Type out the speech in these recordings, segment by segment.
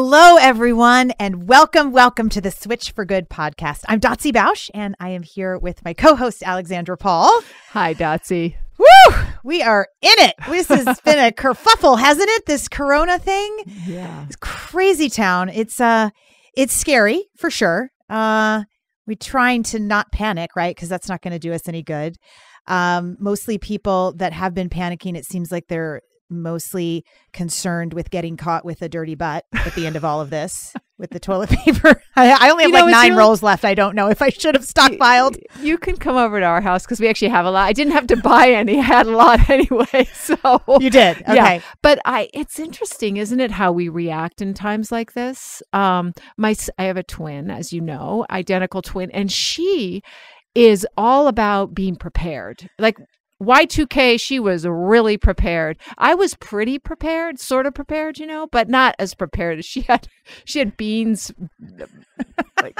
Hello, everyone, and welcome, welcome to the Switch for Good podcast. I'm Dotsie Bausch, and I am here with my co-host Alexandra Paul. Hi, Dotsie. Woo! We are in it. This has been a kerfuffle, hasn't it? This Corona thing. Yeah. It's crazy town. It's uh, it's scary for sure. Uh, we're trying to not panic, right? Because that's not going to do us any good. Um, mostly people that have been panicking. It seems like they're mostly concerned with getting caught with a dirty butt at the end of all of this with the toilet paper. I, I only have You know, like nine really- rolls left. I don't know if I should have stockpiled. You can come over to our house because we actually have a lot. I didn't have to buy any. I had a lot anyway. So You did. Okay. Yeah. But I, it's interesting, isn't it, how we react in times like this? Um, my, I have a twin, as you know, identical twin, and she is all about being prepared. Like Y2K, she was really prepared. I was pretty prepared, sort of prepared, you know, but not as prepared as she had. She had beans, like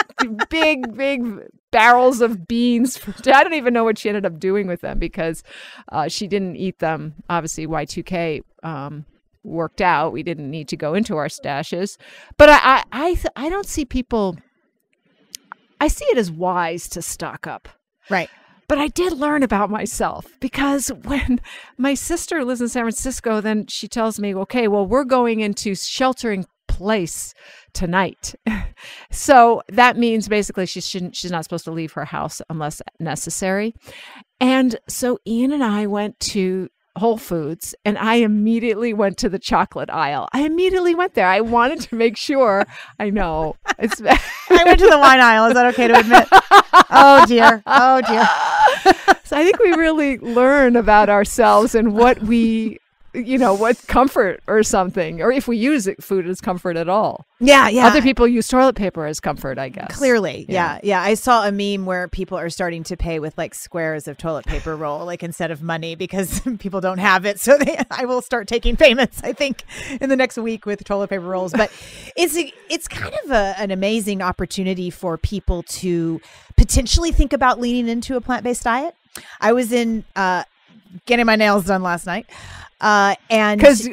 big, big barrels of beans. I don't even know what she ended up doing with them because uh, she didn't eat them. Obviously, Y2K um, worked out. We didn't need to go into our stashes, but I, I, I, I don't see people. I see it as wise to stock up. Right. But I did learn about myself because when my sister lives in San Francisco, then she tells me, okay, well, we're going into sheltering place tonight. so that means basically she shouldn't, she's not supposed to leave her house unless necessary. And so Ian and I went to Whole Foods and I immediately went to the chocolate aisle. I immediately went there. I wanted to make sure I know it's I went to the wine aisle. Is that okay to admit? Oh dear. Oh dear. I think we really learn about ourselves and what we, you know, what comfort or something, or if we use it, food as comfort at all. Yeah. Yeah. Other people use toilet paper as comfort, I guess. Clearly, Yeah. yeah. yeah, I saw a meme where people are starting to pay with like squares of toilet paper roll, like instead of money, because people don't have it. So they, I will start taking payments. I think in the next week with toilet paper rolls. But it's a, it's kind of a, an amazing opportunity for people to potentially think about leaning into a plant based diet. I was in uh, getting my nails done last night, uh, and Because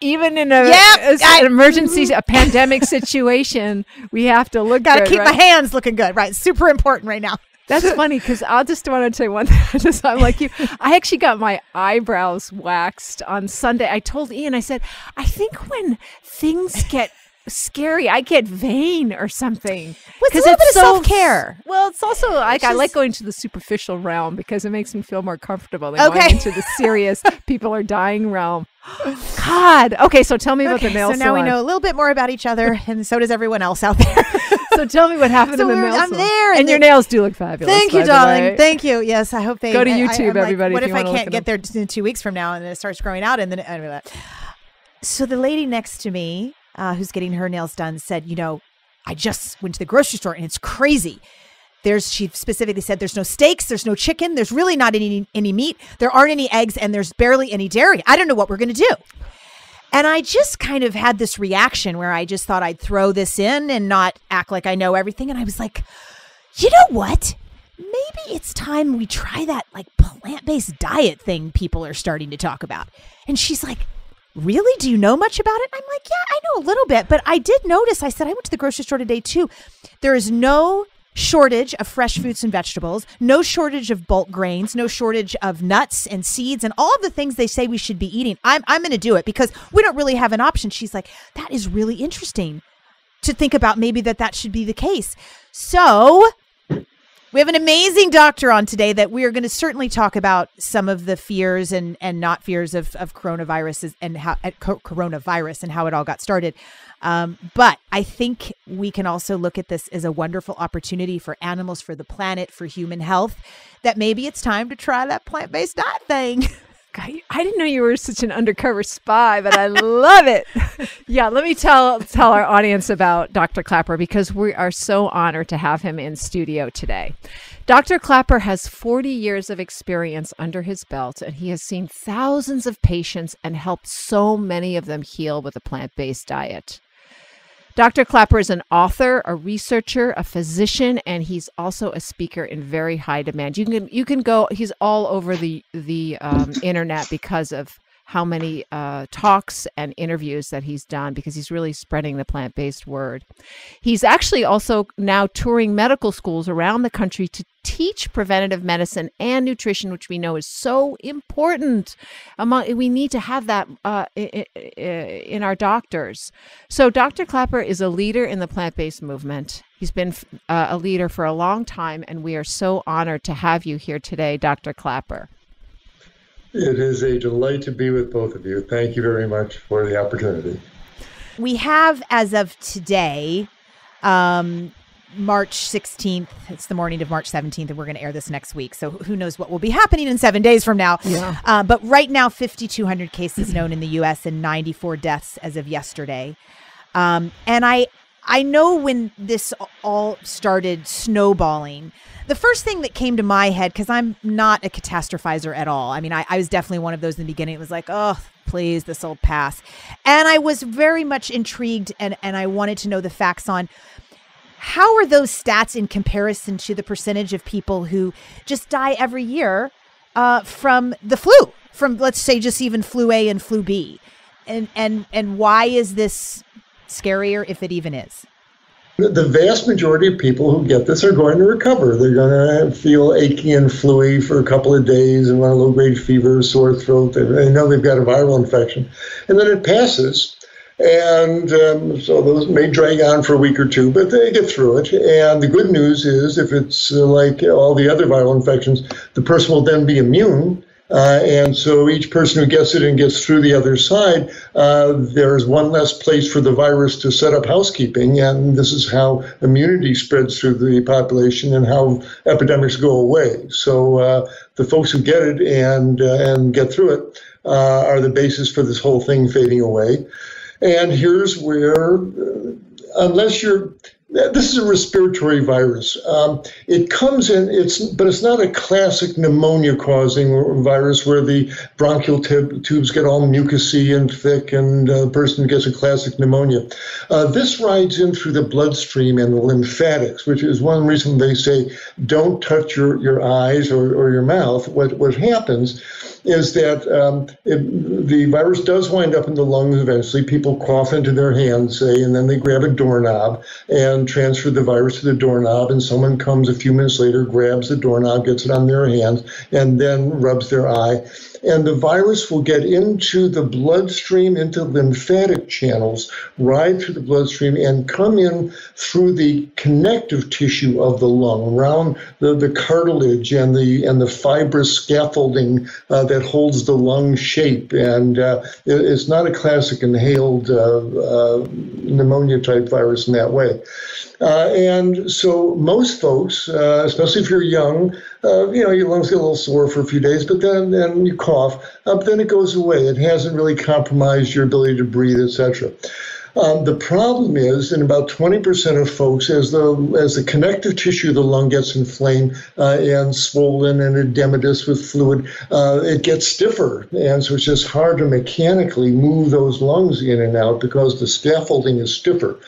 even in a, Yep, a- I- an emergency, a pandemic situation, we have to look got to keep right? my hands looking good. Right, super important right now. That's funny because I'll just want to say one thing. Just I'm like you. I actually got my eyebrows waxed on Sunday. I told Ian, I said, I think when things get scary, I get vain or something. What's a 'Cause little it's bit of so- self-care? Well, it's also like I like going to the superficial realm because it makes me feel more comfortable than Okay. going into the serious people are dying realm. God. Okay, so tell me about the Okay, nail so now we know a little bit more about each other, and so does everyone else out there. So tell me what happened So in the we were- nail I'm salon. there, and, and your nails do look fabulous. Thank you, darling. Thank you. Yes, I hope they Go to I- I- YouTube, I'm like, everybody, What if I can't get there in two weeks from now and it starts growing out? And then anyway, so the lady next to me, uh, who's getting her nails done, said, "You know, I just went to the grocery store and it's crazy." There's she specifically said there's no steaks, there's no chicken, there's really not any any meat, there aren't any eggs, and there's barely any dairy. I don't know what we're gonna do. And I just kind of had this reaction where I just thought I'd throw this in and not act like I know everything. And I was like, you know what? Maybe it's time we try that like plant based diet thing people are starting to talk about. And she's like, Really? Do you know much about it? I'm like, Yeah, I know a little bit. But I did notice, I said, I went to the grocery store today too. There is no shortage of fresh fruits and vegetables, no shortage of bulk grains, no shortage of nuts and seeds and all of the things they say we should be eating. I'm, I'm going to do it because we don't really have an option. She's like, That is really interesting to think about maybe that that should be the case. So we have an amazing doctor on today that we are going to certainly talk about some of the fears and and not fears of of coronavirus and how coronavirus and how it all got started. Um, but I think we can also look at this as a wonderful opportunity for animals, for the planet, for human health. That maybe it's time to try that plant based diet thing. I, I didn't know you were such an undercover spy, but I love it. yeah, let me tell tell our audience about Dr. Klaper because we are so honored to have him in studio today. Dr. Klaper has 40 years of experience under his belt and he has seen thousands of patients and helped so many of them heal with a plant-based diet. Dr. Klaper is an author, a researcher, a physician, and he's also a speaker in very high demand. You can you can go. He's all over the the um, internet because of how many uh, talks and interviews that he's done because he's really spreading the plant based word. He's actually also now touring medical schools around the country to teach preventative medicine and nutrition, which we know is so important. Among we need to have that uh, in our doctors. So Dr. Klaper is a leader in the plant-based movement. He's been uh, a leader for a long time, and we are so honored to have you here today, Dr. Klaper. It is a delight to be with both of you. Thank you very much for the opportunity. We have, as of today, um, March 16th. It's the morning of March 17th, and we're going to air this next week. So who knows what will be happening in seven days from now. Yeah. Uh, but right now, 5,200 cases known in the U.S. and 94 deaths as of yesterday. Um, and I, I know when this all started snowballing, the first thing that came to my head, because I'm not a catastrophizer at all. I mean, I, I was definitely one of those in the beginning. It was like, oh, please, this will pass. And I was very much intrigued and, and I wanted to know the facts on how are those stats in comparison to the percentage of people who just die every year uh, from the flu, from let's say just even flu A and flu B, and and and why is this scarier if it even is? The vast majority of people who get this are going to recover. They're going to feel achy and fluey for a couple of days and want a low grade fever, sore throat. They know they've got a viral infection, and then it passes and um, so those may drag on for a week or two, but they get through it. And the good news is, if it's uh, like all the other viral infections, the person will then be immune. Uh, and so each person who gets it and gets through the other side, uh, there's one less place for the virus to set up housekeeping. And this is how immunity spreads through the population and how epidemics go away. So uh, the folks who get it and, uh, and get through it uh, are the basis for this whole thing fading away. And here's where, uh, unless you're, this is a respiratory virus. Um, it comes in, it's but it's not a classic pneumonia-causing virus where the bronchial tubes get all mucousy and thick, and uh, the person gets a classic pneumonia. Uh, this rides in through the bloodstream and the lymphatics, which is one reason they say don't touch your, your eyes or, or your mouth. What what happens is that um, it, the virus does wind up in the lungs eventually. People cough into their hands, say, and then they grab a doorknob and transfer the virus to the doorknob. And someone comes a few minutes later, grabs the doorknob, gets it on their hands, and then rubs their eye and the virus will get into the bloodstream, into lymphatic channels, ride through the bloodstream, and come in through the connective tissue of the lung, around the, the cartilage and the and the fibrous scaffolding uh, that holds the lung shape. And uh, it, it's not a classic inhaled uh, uh pneumonia type virus in that way. And so most folks, especially if you're young, uh, you know, your lungs get a little sore for a few days, but then, then you cough, uh, but then it goes away. It hasn't really compromised your ability to breathe, etc. Um, the problem is, in about 20% of folks, as the as the connective tissue of the lung gets inflamed uh, and swollen and edematous with fluid, uh, it gets stiffer, and so it's just hard to mechanically move those lungs in and out because the scaffolding is stiffer.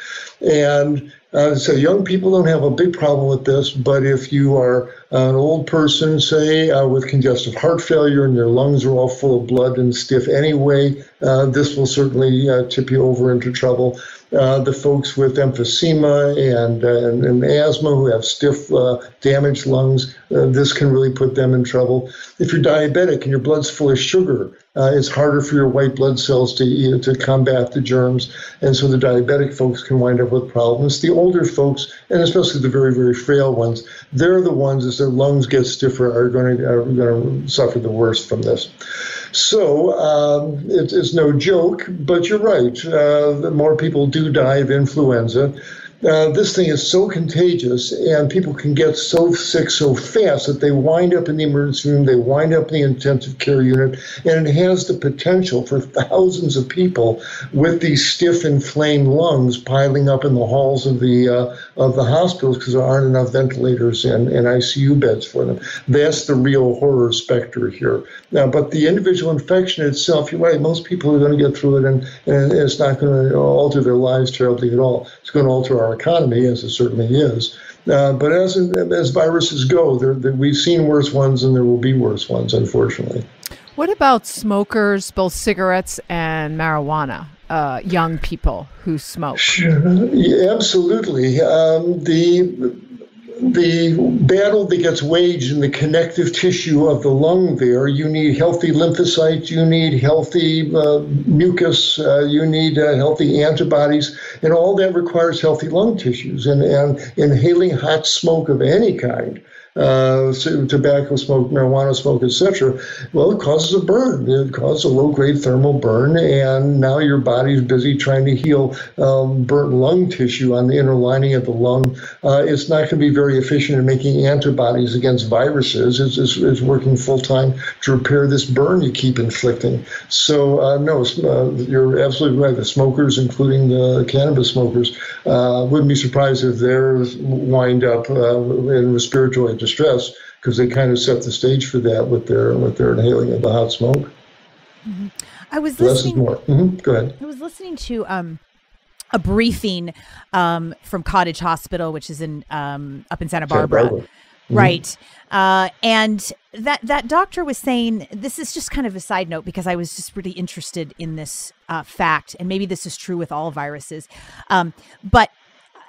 And uh, so young people don't have a big problem with this, but if you are an old person, say, uh, with congestive heart failure and your lungs are all full of blood and stiff anyway, uh, this will certainly uh, tip you over into trouble. Uh, the folks with emphysema and, and, and, asthma who have stiff, uh, damaged lungs, uh, this can really put them in trouble. If you're diabetic and your blood's full of sugar, uh, it's harder for your white blood cells to you know, to combat the germs, and so the diabetic folks can wind up with problems. The older folks, and especially the very very frail ones, they're the ones as their lungs get stiffer are going to are going to suffer the worst from this. So um, it, it's no joke, but you're right. Uh, more people do die of influenza. Uh, this thing is so contagious and people can get so sick so fast that they wind up in the emergency room, they wind up in the intensive care unit, and it has the potential for thousands of people with these stiff, inflamed lungs piling up in the halls of the uh, of the hospitals because there aren't enough ventilators and, and ICU beds for them. That's the real horror specter here. Now, but the individual infection itself, you're right, most people are going to get through it and, and it's not going to alter their lives terribly at all. It's going to alter our economy, as it certainly is. Uh, but as as viruses go, there, there, we've seen worse ones, and there will be worse ones, unfortunately. What about smokers, both cigarettes and marijuana? Uh, young people who smoke. Sure. Yeah, absolutely. Um, the the battle that gets waged in the connective tissue of the lung there, you need healthy lymphocytes, you need healthy uh, mucus, uh, you need uh, healthy antibodies, and all that requires healthy lung tissues. And, and inhaling hot smoke of any kind uh, tobacco smoke, marijuana smoke, etc. Well, it causes a burn. It causes a low-grade thermal burn, and now your body's busy trying to heal um, burnt lung tissue on the inner lining of the lung. Uh, it's not going to be very efficient in making antibodies against viruses. It's, it's, it's working full-time to repair this burn you keep inflicting. So, uh, no, uh, you're absolutely right. The smokers, including the cannabis smokers, uh, wouldn't be surprised if theirs wind up uh, in respiratory distress because they kind of set the stage for that with their with their inhaling of the hot smoke. Mm-hmm. I was Less listening. more. Mm-hmm. Go ahead. I was listening to um, a briefing um, from Cottage Hospital, which is in um, up in Santa Barbara. Barbara. Mm-hmm. Right. Uh, and that that doctor was saying this is just kind of a side note because I was just really interested in this uh, fact, and maybe this is true with all viruses. Um, but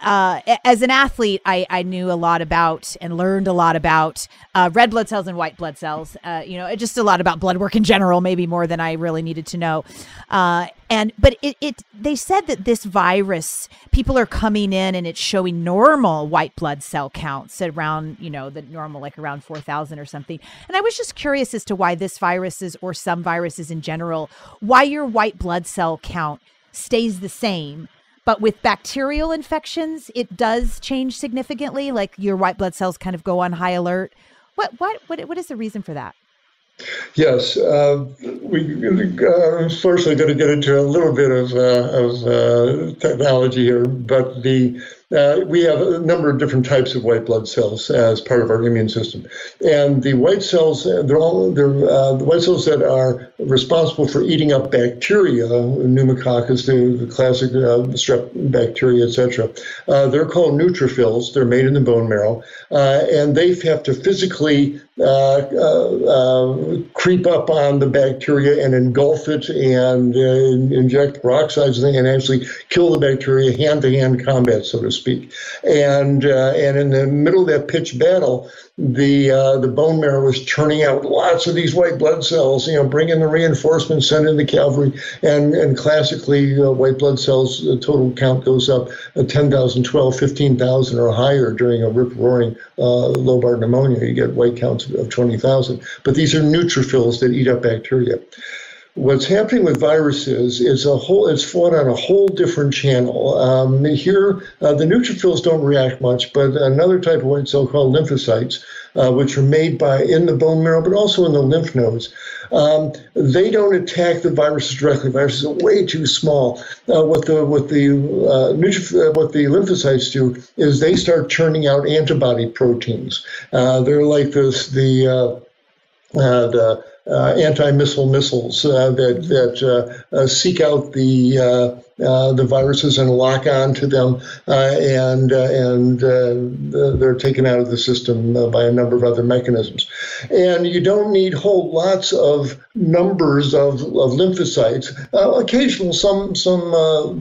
uh, as an athlete, I, I knew a lot about and learned a lot about uh, red blood cells and white blood cells. Uh, you know, just a lot about blood work in general, maybe more than I really needed to know. Uh, and but it, it they said that this virus, people are coming in and it's showing normal white blood cell counts around you know the normal like around four thousand or something. And I was just curious as to why this virus is or some viruses in general, why your white blood cell count stays the same but with bacterial infections, it does change significantly. Like your white blood cells kind of go on high alert. What what what what is the reason for that? Yes, uh, we uh, going to get into a little bit of, uh, of uh, technology here, but the uh, we have a number of different types of white blood cells as part of our immune system, and the white cells they're all they're uh, the white cells that are responsible for eating up bacteria, pneumococcus, the, the classic strep bacteria, etc. they're called neutrophils. They're made in the bone marrow, and they have to physically uh, uh, creep up on the bacteria and engulf it and uh, inject peroxides and actually kill the bacteria hand to hand combat, so to speak. And, uh, and in the middle of that pitched battle, the uh, the bone marrow was churning out lots of these white blood cells. You know, bring in the reinforcements, send in the cavalry, and and classically, uh, white blood cells the total count goes up uh, 10,000, 12, 15,000 or higher during a rip roaring uh, lobar pneumonia. You get white counts of 20,000. But these are neutrophils that eat up bacteria. What's happening with viruses is a whole. It's fought on a whole different channel. Um, here, uh, the neutrophils don't react much, but another type of white cell called lymphocytes, uh, which are made by in the bone marrow, but also in the lymph nodes. Um, they don't attack the viruses directly. Viruses are way too small. Uh, what the what the uh, uh what the lymphocytes do is they start churning out antibody proteins. Uh, they're like this the uh, the uh, anti-missile missiles uh, that that uh, seek out the uh, the viruses and lock on to them, uh, and uh, and they're taken out of the system by a number of other mechanisms. And you don't need whole lots of numbers of, of lymphocytes. occasional, some some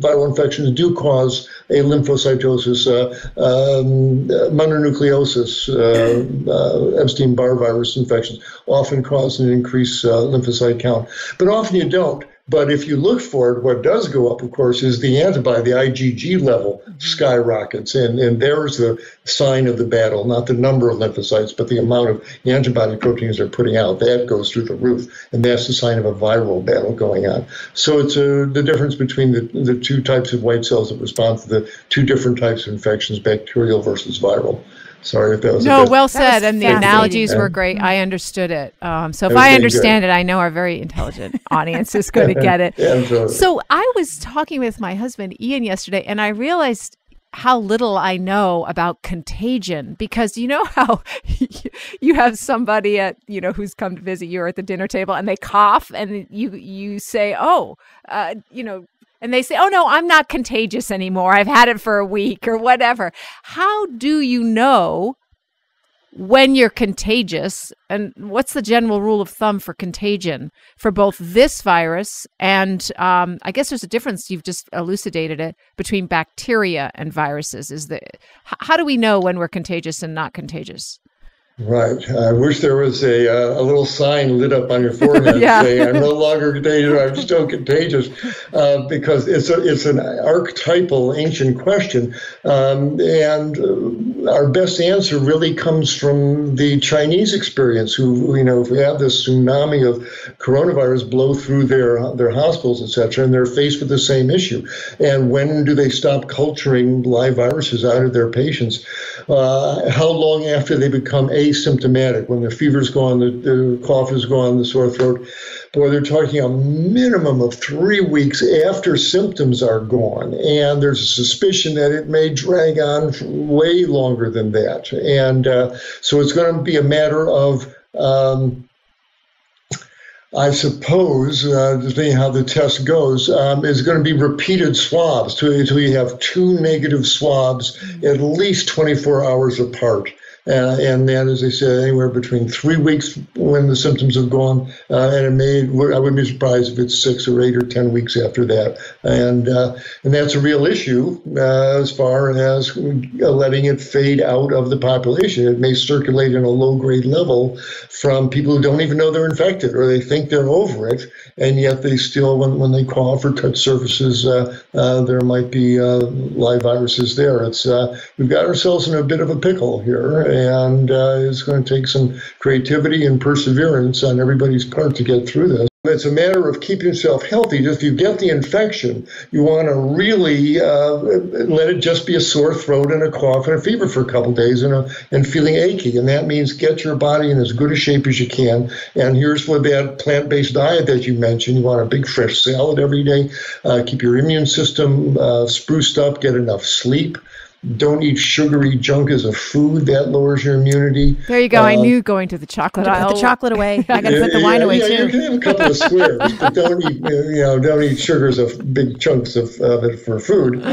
viral infections do cause a lymphocytosis, uh, um, mononucleosis, uh, uh, Epstein-Barr virus infections often cause an increased lymphocyte count, but often you don't. But if you look for it, what does go up, of course, is the antibody, the IgG level mm-hmm. skyrockets. And, and there's the sign of the battle, not the number of lymphocytes, but the amount of antibody proteins they're putting out. That goes through the roof. And that's the sign of a viral battle going on. So it's a, the difference between the, the two types of white cells that respond to the two different types of infections, bacterial versus viral. Sorry if that was no. well said, and the analogies were great. I understood it. Um, so if I understand good. it, I know our very intelligent audience is going to get it. yeah, so I was talking with my husband Ian yesterday, and I realized how little I know about contagion because you know how you have somebody at you know who's come to visit you at the dinner table and they cough and you you say oh uh, you know and they say, oh no, I'm not contagious anymore. I've had it for a week or whatever. How do you know when you're contagious, and what's the general rule of thumb for contagion for both this virus and um, I guess there's a difference. You've just elucidated it between bacteria and viruses. Is the how do we know when we're contagious and not contagious? Right. I wish there was a, uh, a little sign lit up on your forehead Yeah. saying, "I'm no longer contagious. I'm still contagious," uh, because it's a, it's an archetypal ancient question, um, and uh, our best answer really comes from the Chinese experience. Who you know, if we have this tsunami of coronavirus blow through their their hospitals, etc., and they're faced with the same issue, and when do they stop culturing live viruses out of their patients? Uh, how long after they become asymptomatic, when the fever's gone, the, the cough is gone, the sore throat. Boy, they're talking a minimum of three weeks after symptoms are gone. And there's a suspicion that it may drag on way longer than that. And uh, so it's going to be a matter of. Um, I suppose, uh, depending how the test goes, um, is going to be repeated swabs until you have two negative swabs at least 24 hours apart. Uh, and then, as I said, anywhere between three weeks when the symptoms have gone, uh, and it may, I wouldn't be surprised if it's six or eight or 10 weeks after that. And, uh, and that's a real issue uh, as far as letting it fade out of the population. It may circulate in a low grade level from people who don't even know they're infected or they think they're over it, and yet they still, when, when they cough or touch surfaces, uh, uh, there might be live viruses there. It's, we've got ourselves in a bit of a pickle here and uh, it's going to take some creativity and perseverance on everybody's part to get through this. It's a matter of keeping yourself healthy. If you get the infection, you want to really uh, let it just be a sore throat and a cough and a fever for a couple days and, a, and feeling achy. And that means get your body in as good a shape as you can. And here's what that plant based diet that you mentioned you want a big fresh salad every day, uh, keep your immune system uh, spruced up, get enough sleep don't eat sugary junk as a food that lowers your immunity. There you go. Uh, I knew going to the chocolate Put the chocolate away. I got to put the wine yeah, away yeah, too. You can have a couple of squares, but don't eat you know don't eat sugars of big chunks of, of it for food.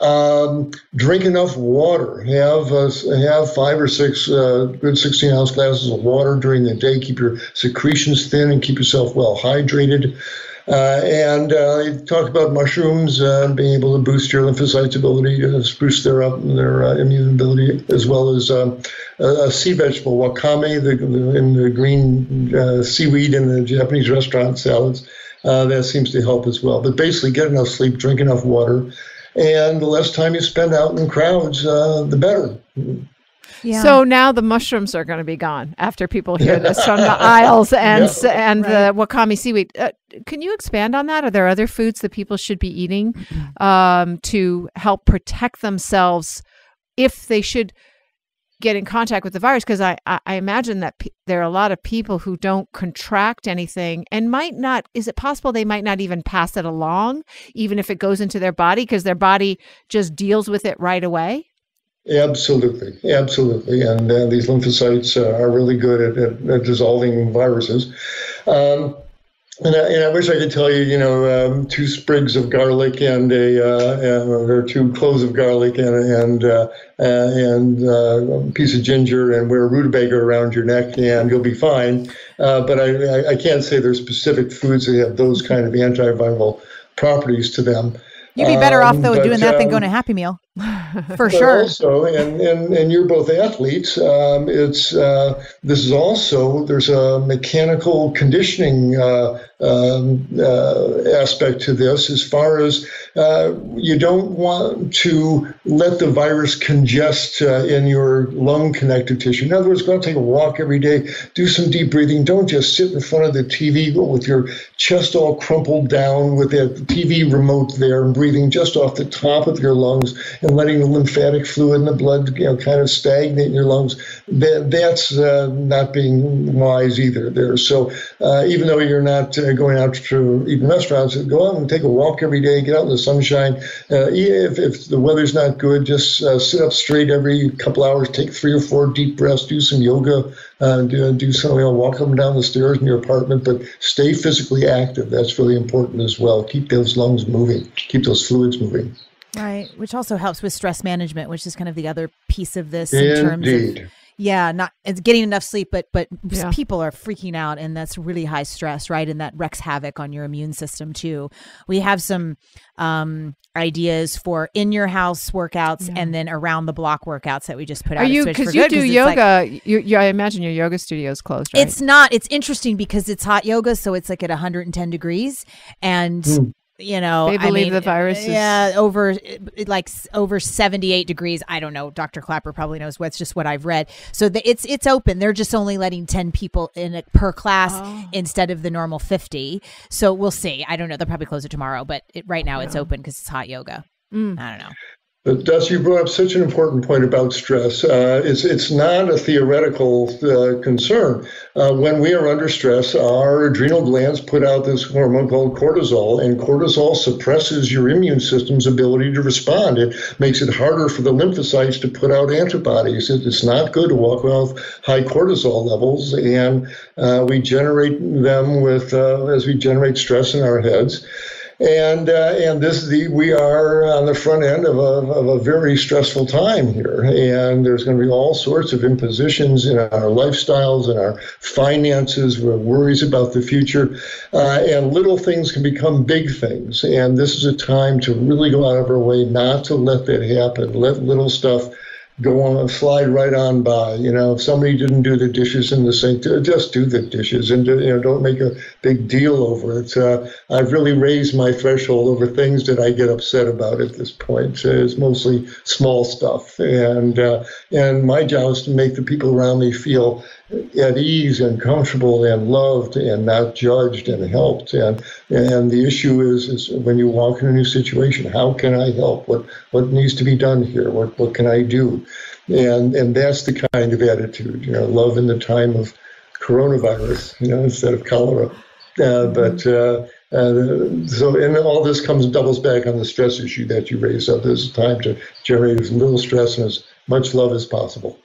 Um, drink enough water. Have uh, have five or six uh, good 16 ounce glasses of water during the day. Keep your secretions thin and keep yourself well hydrated. Uh, and uh, talk about mushrooms uh, being able to boost your lymphocytes' ability to boost their their uh, immune ability, as well as um, a, a, sea vegetable wakame, the, the in the green uh, seaweed in the Japanese restaurant salads. Uh, that seems to help as well. But basically, get enough sleep, drink enough water, and the less time you spend out in crowds, the better. Yeah. So now the mushrooms are going to be gone after people hear this from the aisles and Yeah. and Right. the wakame seaweed. Uh, can you expand on that? Are there other foods that people should be eating um, to help protect themselves if they should get in contact with the virus? Because I, I I imagine that pe- there are a lot of people who don't contract anything and might not. Is it possible they might not even pass it along, even if it goes into their body, because their body just deals with it right away? Absolutely, absolutely, and uh, these lymphocytes uh, are really good at, at, at dissolving viruses. Um, and I, and I wish I could tell you, you know, um, two sprigs of garlic and a uh, or two cloves of garlic and and uh, uh, and uh, a piece of ginger and wear a rutabaga around your neck and you'll be fine. Uh, but I, I can't say there's specific foods that have those kind of antiviral properties to them. You'd be better off Um, though but, doing that than going to um, Happy Meal, for but sure. Also, and, and, and you're both athletes. Um, it's uh, this is also there's a mechanical conditioning uh, um, uh, aspect to this, as far as uh, you don't want to let the virus congest uh, in your lung connective tissue. In other words, go out take a walk every day, do some deep breathing. Don't just sit in front of the TV with your chest all crumpled down with that TV remote there and breathing just off the top of your lungs and letting the lymphatic fluid in the blood, you know, kind of stagnate in your lungs. That, that's uh, not being wise either there. So uh, even though you're not uh, going out to eat in restaurants, go out and take a walk every day, get out in the sunshine. Uh, if, if the weather's not good, just uh, sit up straight every couple hours, take three or four deep breaths, do some yoga, uh, do, do some, you know, walk up and down the stairs in your apartment, but stay physically active. That's really important as well. Keep those lungs moving, keep those fluids moving. Right, which also helps with stress management, which is kind of the other piece of this in terms of Indeed. Yeah, not it's getting enough sleep, but but Yeah. people are freaking out, and that's really high stress, right? And that wreaks havoc on your immune system too. We have some um, ideas for in your house workouts Yeah. and then around the block workouts that we just put out. Are you Switch because you Good, do 'cause it's like- yoga? you, you, I imagine your yoga studio is closed, right? It's not. It's interesting because it's hot yoga, so it's like at 110 degrees, and Hmm. You know, They I mean, the virus is- Yeah, over like over 78 degrees. I don't know. Dr. Klaper probably knows. What's just what I've read. So the, it's it's open. They're just only letting 10 people in it per class Oh. instead of the normal 50. So we'll see. I don't know. They'll probably close it tomorrow, but it, right now it's open because it's hot yoga. Mm. I don't know. But Dotsie, you brought up such an important point about stress. Uh, it's it's not a theoretical uh, concern. Uh, when we are under stress, our adrenal glands put out this hormone called cortisol, and cortisol suppresses your immune system's ability to respond. It makes it harder for the lymphocytes to put out antibodies. It- It's not good to walk with high cortisol levels, and uh, we generate them with uh, as we generate stress in our heads and uh, and this is the we are on the front end of a, of a very stressful time here, and there's going to be all sorts of impositions in our lifestyles and our finances, worries about the future, uh, and little things can become big things, and this is a time to really go out of our way not to let that happen. Let little stuff go on slide right on by you know if somebody didn't do the dishes in the sink just do the dishes and you know don't make a big deal over it. Uh, i've really raised my threshold over things that i get upset about at this point. Uh, it's mostly small stuff. And uh, and my job is to make the people around me feel at ease and comfortable and loved and not judged and helped. And and the issue is is when you walk in a new situation how can i help? What what needs to be done here? What what can i do? And and that's the kind of attitude you know love in the time of coronavirus you know instead of cholera. Uh, but uh, uh, so and all this comes doubles back on the stress issue that you raised up. There's a time to generate as little stress and as much love as possible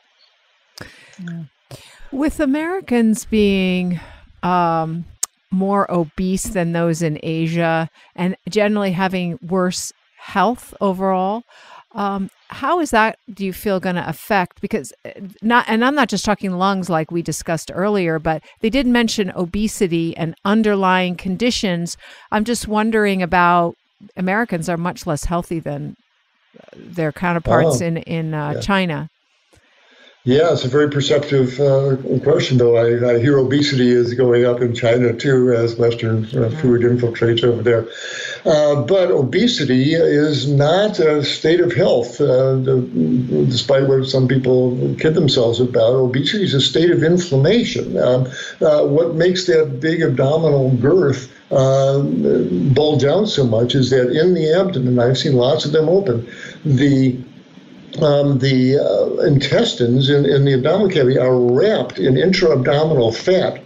With Americans being um, more obese than those in Asia and generally having worse health overall, um, how is that, do you feel, going to affect? Because uh, not, and I'm not just talking lungs like we discussed earlier, but they did mention obesity and underlying conditions. I'm just wondering about Americans are much less healthy than their counterparts Oh, in in uh, yeah. China. Yeah, it's a very perceptive uh, question, though. I, I hear obesity is going up in China too as Western uh, food infiltrates over there. Uh, but obesity is not a state of health, uh, the, despite what some people kid themselves about. Obesity is a state of inflammation. Um, uh, what makes that big abdominal girth uh, bulge out so much is that in the abdomen, I've seen lots of them open, the um, the uh, intestines in, in the abdominal cavity are wrapped in intra-abdominal fat,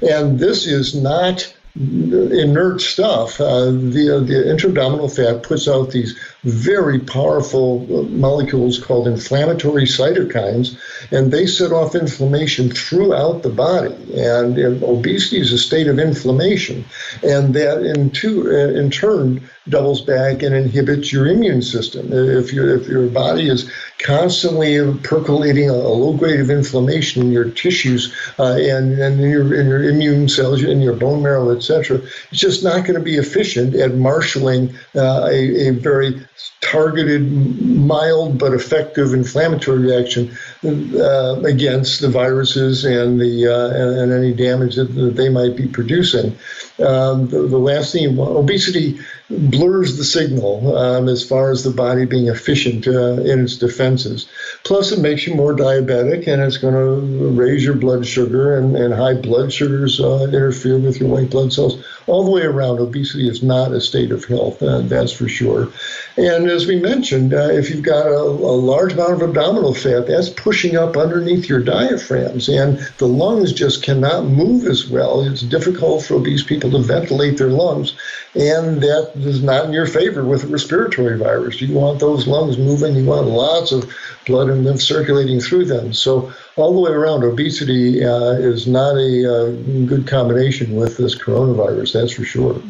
and this is not inert stuff. Uh, the the intra-abdominal fat puts out these very powerful uh, molecules called inflammatory cytokines, and they set off inflammation throughout the body. And, and obesity is a state of inflammation, and that in, two, uh, in turn doubles back and inhibits your immune system. If your if your body is constantly percolating a, a low grade of inflammation in your tissues uh, and, and in your in your immune cells, in your bone marrow, etc., it's just not going to be efficient at marshaling uh, a, a very targeted, mild but effective inflammatory reaction uh, against the viruses and the uh, and, and any damage that, that they might be producing. Um, the, the last thing, obesity blurs the signal um, as far as the body being efficient uh, in its defenses. Plus, it makes you more diabetic and it's going to raise your blood sugar, and, and high blood sugars uh, interfere with your white blood cells. All the way around, obesity is not a state of health, uh, that's for sure. And as we mentioned, uh, if you've got a, a large amount of abdominal fat, that's pushing up underneath your diaphragms, and the lungs just cannot move as well. It's difficult for obese people to ventilate their lungs, and that is not in your favor with a respiratory virus. You want those lungs moving, you want lots of blood and lymph circulating through them. So, all the way around, obesity uh, is not a uh, good combination with this coronavirus, that's for sure.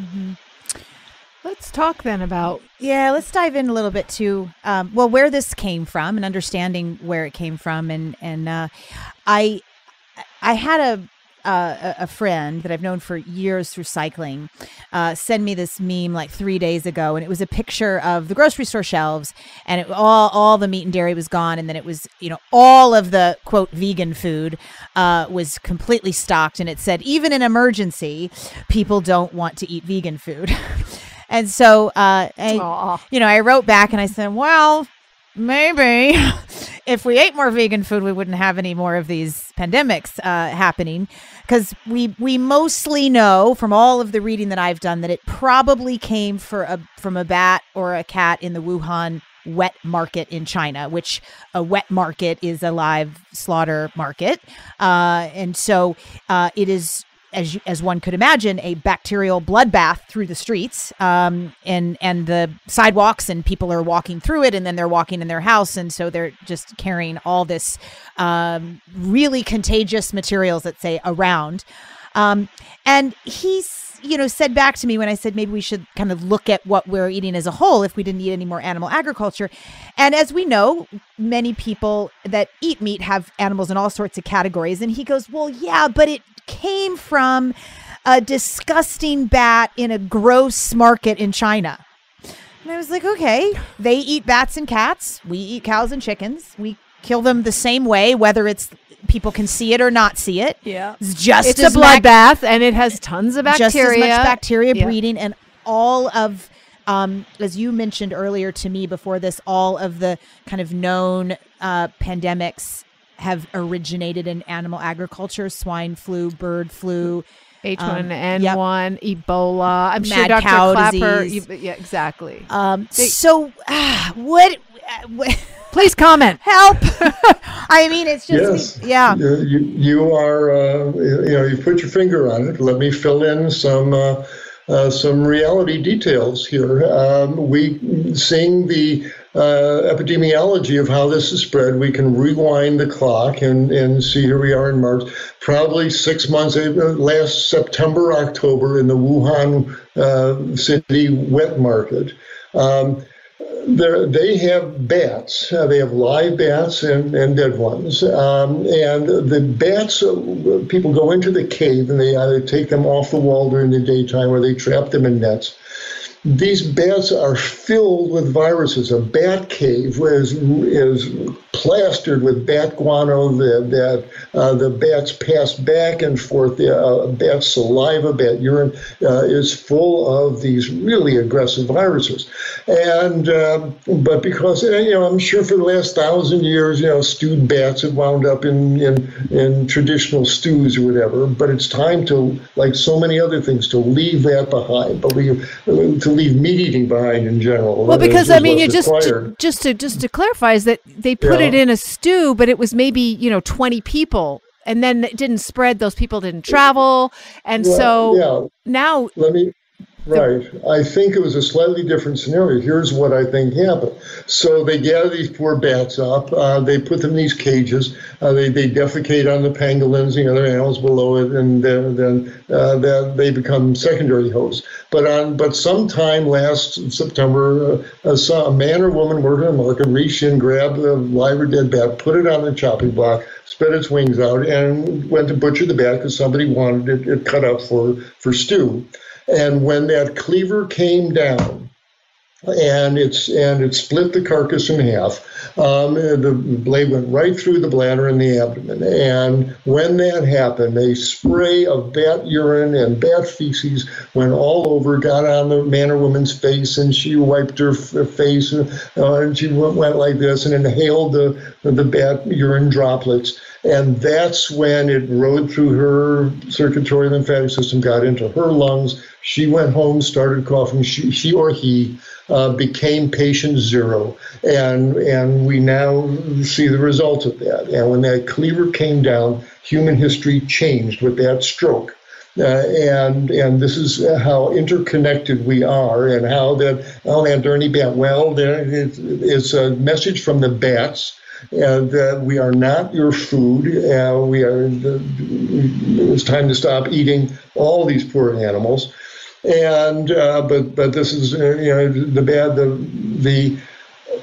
Let's talk then about Yeah, let's dive in a little bit to um, well where this came from and understanding where it came from and and uh, I I had a uh, a a friend that I've known for years through cycling uh, send me this meme like three days ago, and it was a picture of the grocery store shelves, and it all all the meat and dairy was gone, and then it was you know all of the quote vegan food uh, was completely stocked, and it said even in emergency, people don't want to eat vegan food. And so, uh, I, you know, I wrote back and I said, well, maybe if we ate more vegan food, we wouldn't have any more of these pandemics uh, happening. Because we we mostly know from all of the reading that I've done that it probably came for a from a bat or a cat in the Wuhan wet market in China, which a wet market is a live slaughter market, uh, and so uh, it is as you, as one could imagine, a bacterial bloodbath through the streets, um, and and the sidewalks, and people are walking through it, and then they're walking in their house, and so they're just carrying all this um, really contagious materials that say around. Um, and he's you know said back to me when I said maybe we should kind of look at what we're eating as a whole if we didn't eat any more animal agriculture. And as we know, many people that eat meat have animals in all sorts of categories. And he goes, well, yeah, but it came from a disgusting bat in a gross market in China. And I was like, okay, they eat bats and cats. We eat cows and chickens. We kill them the same way, whether it's people can see it or not see it. Yeah. It's just it's a mac- bloodbath and it has tons of bacteria. just as much bacteria Yeah. breeding and all of um, as you mentioned earlier to me before this all of the kind of known uh, pandemics have originated in animal agriculture swine flu bird flu H1N1, yep. Ebola. I'm sure Mad Dr. cow Klaper. disease. you- yeah, exactly. um, They- so ah, what, uh, what Please comment. help i mean it's just Yes. yeah You, you, you are, uh, you know, you put your finger on it. Let me fill in some uh, uh, some reality details here. Um, we seeing the uh, epidemiology of how this is spread. We can rewind the clock and, and see here we are in March. Probably six months, uh, last September, October, in the Wuhan uh, city wet market. Um, there, they have bats. Uh, they have live bats and, and dead ones. Um, and the bats, uh, people go into the cave and they either take them off the wall during the daytime or they trap them in nets. These bats are filled with viruses. A bat cave is, is plastered with bat guano that, that uh, the bats pass back and forth. The uh, bat saliva, bat urine uh, is full of these really aggressive viruses. And um, but because uh, you know, I'm sure for the last thousand years, you know, stewed bats have wound up in, in in traditional stews or whatever. But it's time to, like so many other things, to leave that behind. Believe to leave meat eating behind in general. Well, because I mean, you just required. just to just to clarify is that they put Yeah. it in a stew, but it was maybe you know twenty people, and then it didn't spread. Those people didn't travel, and Well, so yeah. now Let me. Right. I think it was a slightly different scenario. Here's what I think happened. So they gather these poor bats up. Uh, they put them in these cages. Uh, they, they defecate on the pangolins, the other animals below it, and then then, uh, then they become secondary hosts. But on but sometime last September, uh, a, a man or woman working in the market reached in, grabbed a live or dead bat, put it on the chopping block, spread its wings out, and went to butcher the bat because somebody wanted it, it cut up for for stew. And when that cleaver came down, and it's and it split the carcass in half. Um, the blade went right through the bladder and the abdomen. And when that happened, a spray of bat urine and bat feces went all over, got on the man or woman's face, and she wiped her face, and, uh, and she went, went like this and inhaled the the bat urine droplets. And that's when it rode through her circulatory lymphatic system, got into her lungs. She went home, started coughing. She, she or he uh, became patient zero, and and we now see the results of that. And when that cleaver came down, human history changed with that stroke. Uh, and and this is how interconnected we are, and how that oh that dirty bat. Well, there is it's a message from the bats and that we are not your food. Uh, we are. it's time to stop eating all these poor animals. And uh, but but this is uh, you know the bad the the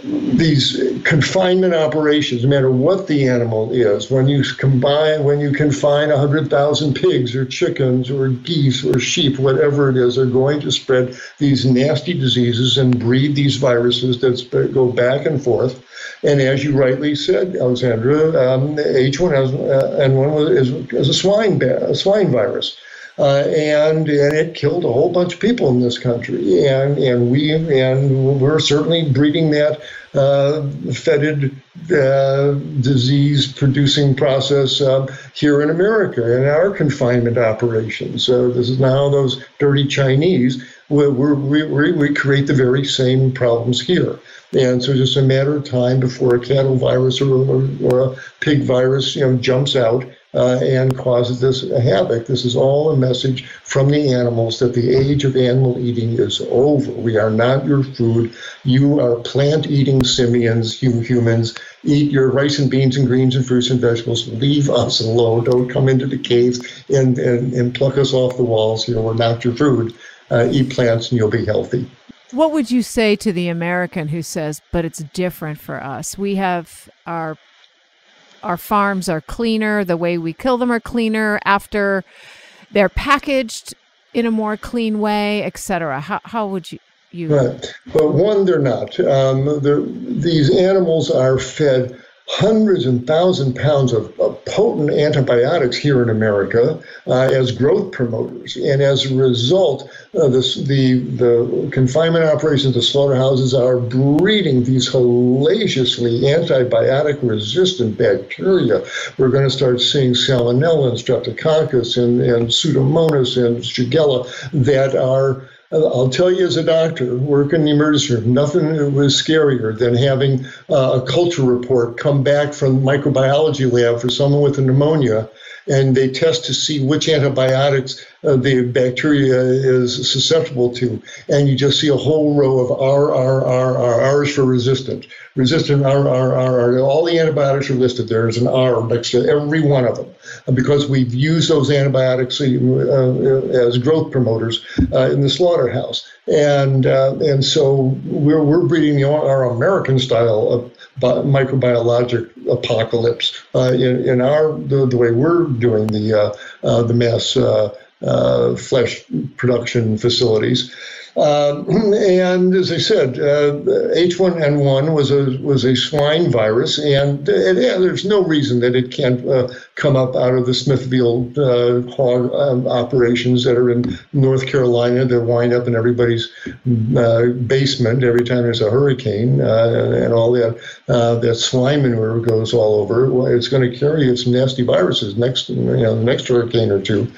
these confinement operations, no matter what the animal is, when you combine, when you confine 100,000 pigs or chickens or geese or sheep, whatever it is, are going to spread these nasty diseases and breed these viruses that go back and forth. And as you rightly said, Alexandra, um, H1N1 is, is a swine, a swine virus. Uh, and and it killed a whole bunch of people in this country, and and we and we're certainly breeding that uh, fetid uh, disease producing process uh, here in America in our confinement operations. So this is now those dirty Chinese. We we, we create the very same problems here. And so it's just a matter of time before a cattle virus or, or, or a pig virus, you know, jumps out uh, and causes this havoc. This is all a message from the animals that the age of animal eating is over. We are not your food. You are plant eating simians, humans. Eat your rice and beans and greens and fruits and vegetables. Leave us alone. Don't come into the caves and, and, and pluck us off the walls. You know, we're not your food. Uh, eat plants and you'll be healthy. What would you say to the American who says, but it's different for us? We have our our farms are cleaner, the way we kill them are cleaner after they're packaged in a more clean way, etc. How, how would you? You... Right. But one, they're not. Um, they're, these animals are fed hundreds and thousand pounds of, of, potent antibiotics here in America uh, as growth promoters. And as a result, uh, this, the, the confinement operations, the slaughterhouses are breeding these hellaciously antibiotic resistant bacteria. We're going to start seeing salmonella and streptococcus and, and pseudomonas and shigella that are I'll tell you as a doctor, working in the emergency room, nothing was scarier than having uh, a culture report come back from microbiology lab for someone with a pneumonia and they test to see which antibiotics uh, the bacteria is susceptible to. And you just see a whole row of R, R, R, R, R's for resistant. Resistant R, R, R, R. All the antibiotics are listed. There's an R next to every one of them because we've used those antibiotics uh, uh, as growth promoters uh, in the slaughterhouse. And, uh, and so we're, we're breeding the, our American style of microbiologic apocalypse uh, in, in our the, the, way we're doing the uh, uh, the mass flesh production facilities. Um, and as I said, uh, H1N1 was a was a swine virus, and, and yeah, there's no reason that it can't uh, come up out of the Smithfield uh, hog um, operations that are in North Carolina that wind up in everybody's uh, basement every time there's a hurricane, uh, and all that uh, that swine manure goes all over. Well, it's going to carry its nasty viruses next you know next hurricane or two.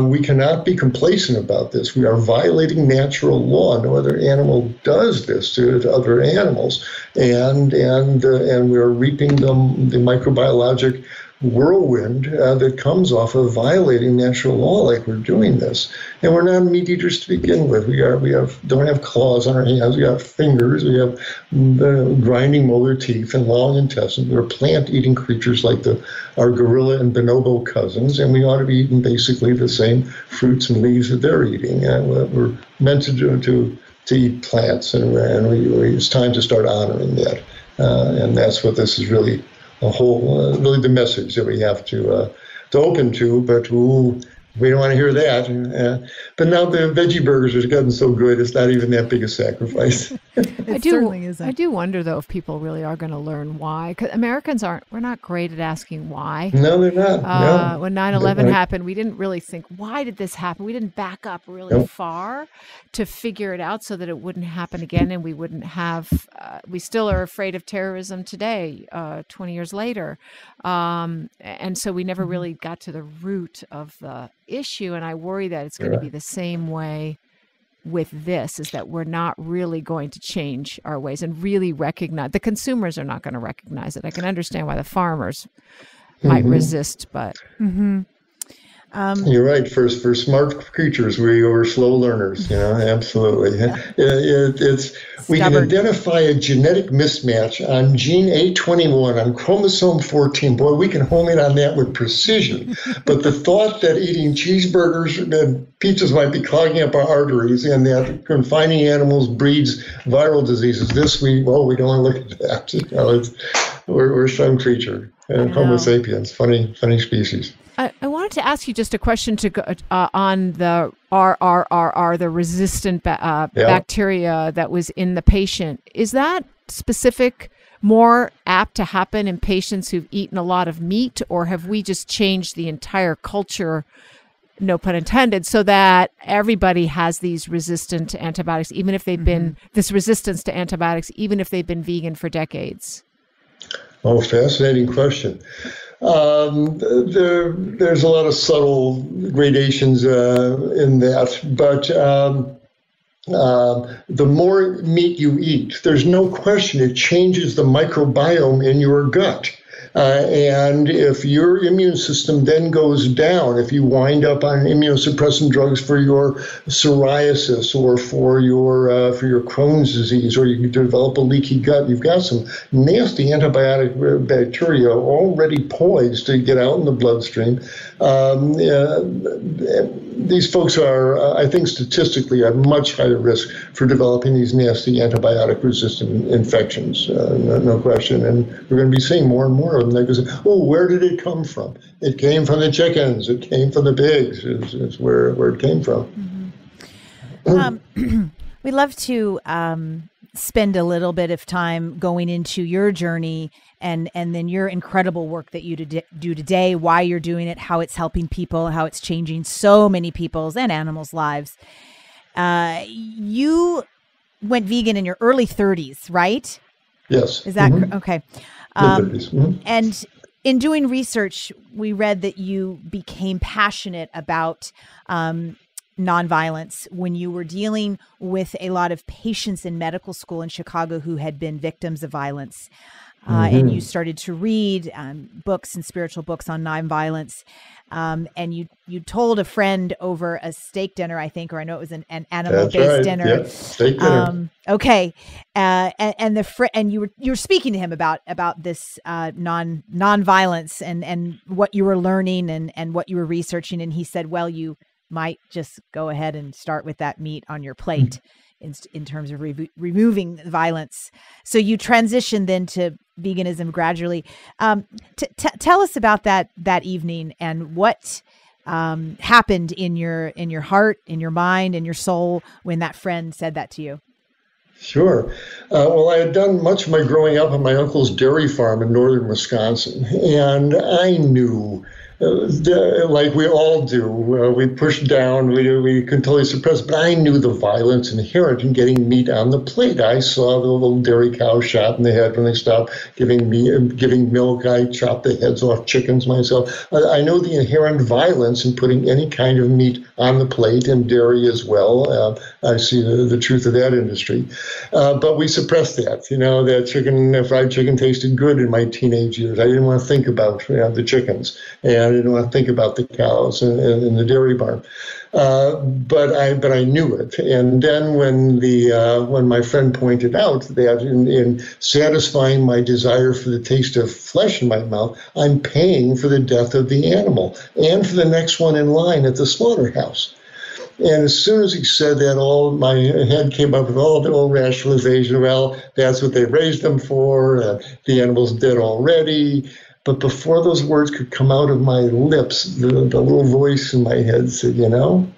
We cannot be complacent about this. We are violating natural natural law. No other animal does this to, to other animals, and and uh, and we're reaping the, the microbiologic whirlwind uh, that comes off of violating natural law like we're doing this. And we're not meat eaters to begin with. We are we have don't have claws on our hands. We have fingers. We have uh, grinding molar teeth and long intestines. We're plant-eating creatures like the our gorilla and bonobo cousins, and we ought to be eating basically the same fruits and leaves that they're eating. And we're meant to do to to eat plants, and, and we, we, it's time to start honoring that. Uh, and that's what this is really a whole uh, really the message that we have to uh, to open to. But ooh, we don't want to hear that. Uh, but now the veggie burgers have gotten so good, it's not even that big a sacrifice. I do. I do wonder though if people really are going to learn why. Because Americans aren't. We're not great at asking why. No, they're not. Uh, no. When 9/11 happened, we didn't really think, why did this happen? We didn't back up really nope. far to figure it out so that it wouldn't happen again, and we wouldn't have. Uh, we still are afraid of terrorism today, uh, 20 years later, um, and so we never mm-hmm. really got to the root of the issue, and I worry that it's going to be the same way with this is that we're not really going to change our ways and really recognize the consumers are not going to recognize it. I can understand why the farmers mm-hmm. might resist, but mm-hmm. Um, You're right. For for smart creatures, we are slow learners. You know, absolutely. Yeah. It, it, it's we can identify a genetic mismatch on gene A21 on chromosome 14. Boy, we can home in on that with precision. but the thought that eating cheeseburgers and pizzas might be clogging up our arteries and that confining animals breeds viral diseases, this we well, we don't want to look at that. You know, it's, we're, we're some creature. And Homo sapiens, funny, funny species. I, I, wanted to ask you just a question to go, uh, on the RRRR, the resistant ba- uh, yeah. bacteria that was in the patient. Is that specific more apt to happen in patients who've eaten a lot of meat, or have we just changed the entire culture? No pun intended, so that everybody has these resistant antibiotics, even if they've mm-hmm. been this resistance to antibiotics, even if they've been vegan for decades. Oh, fascinating question. Um, there, there's a lot of subtle gradations uh, in that, but um, uh, the more meat you eat, there's no question it changes the microbiome in your gut. Uh, and if your immune system then goes down, if you wind up on immunosuppressant drugs for your psoriasis or for your uh, for your Crohn's disease, or you develop a leaky gut, you've got some nasty antibiotic bacteria already poised to get out in the bloodstream. Um, uh, these folks are, uh, I think, statistically at much higher risk for developing these nasty antibiotic resistant infections, uh, no, no, question. And we're going to be seeing more and more of them. They go, oh, where did it come from? It came from the chickens, it came from the pigs, is, is where, where it came from. Mm-hmm. um, we love to um, spend a little bit of time going into your journey and and then your incredible work that you do today why you're doing it how it's helping people how it's changing so many people's and animals lives. Uh, you went vegan in your early 30s right? Yes. Is that mm-hmm. okay. Um, mm-hmm. and in doing research we read that you became passionate about um, nonviolence when you were dealing with a lot of patients in medical school in Chicago who had been victims of violence. Uh, mm-hmm. And you started to read um, books and spiritual books on nonviolence. Um, and you you told a friend over a steak dinner, I think, or I know it was an, an animal based right. dinner. Yep. Steak dinner. Um, okay, uh, and, and, the fr- and you were you were speaking to him about about this uh, non nonviolence and and what you were learning and and what you were researching, and he said, well, you might just go ahead and start with that meat on your plate mm-hmm. in, in terms of re- removing violence. So you transition then to veganism gradually. Um, t- t- tell us about that that evening and what um, happened in your in your heart, in your mind, in your soul when that friend said that to you. Sure. Uh, well, I had done much of my growing up on my uncle's dairy farm in northern Wisconsin, and I knew like we all do. Uh, we push down, we, we can totally suppress. But I knew the violence inherent in getting meat on the plate. I saw the little dairy cow shot in the head when they stopped giving me giving milk. I chopped the heads off chickens myself. I, I know the inherent violence in putting any kind of meat on the plate and dairy as well. Uh, I see the, the truth of that industry. Uh, but we suppressed that. You know, that chicken, fried chicken tasted good in my teenage years. I didn't want to think about you know, the chickens. And I didn't want to think about the cows and, in the dairy barn. Uh, but I but I knew it. And then when the uh, when my friend pointed out that in, in, satisfying my desire for the taste of flesh in my mouth, I'm paying for the death of the animal and for the next one in line at the slaughterhouse. And as soon as he said that, all my head came up with all the old rationalization. Well, that's what they raised them for. Uh, the animal's dead already. But before those words could come out of my lips, the, the little voice in my head said, You know,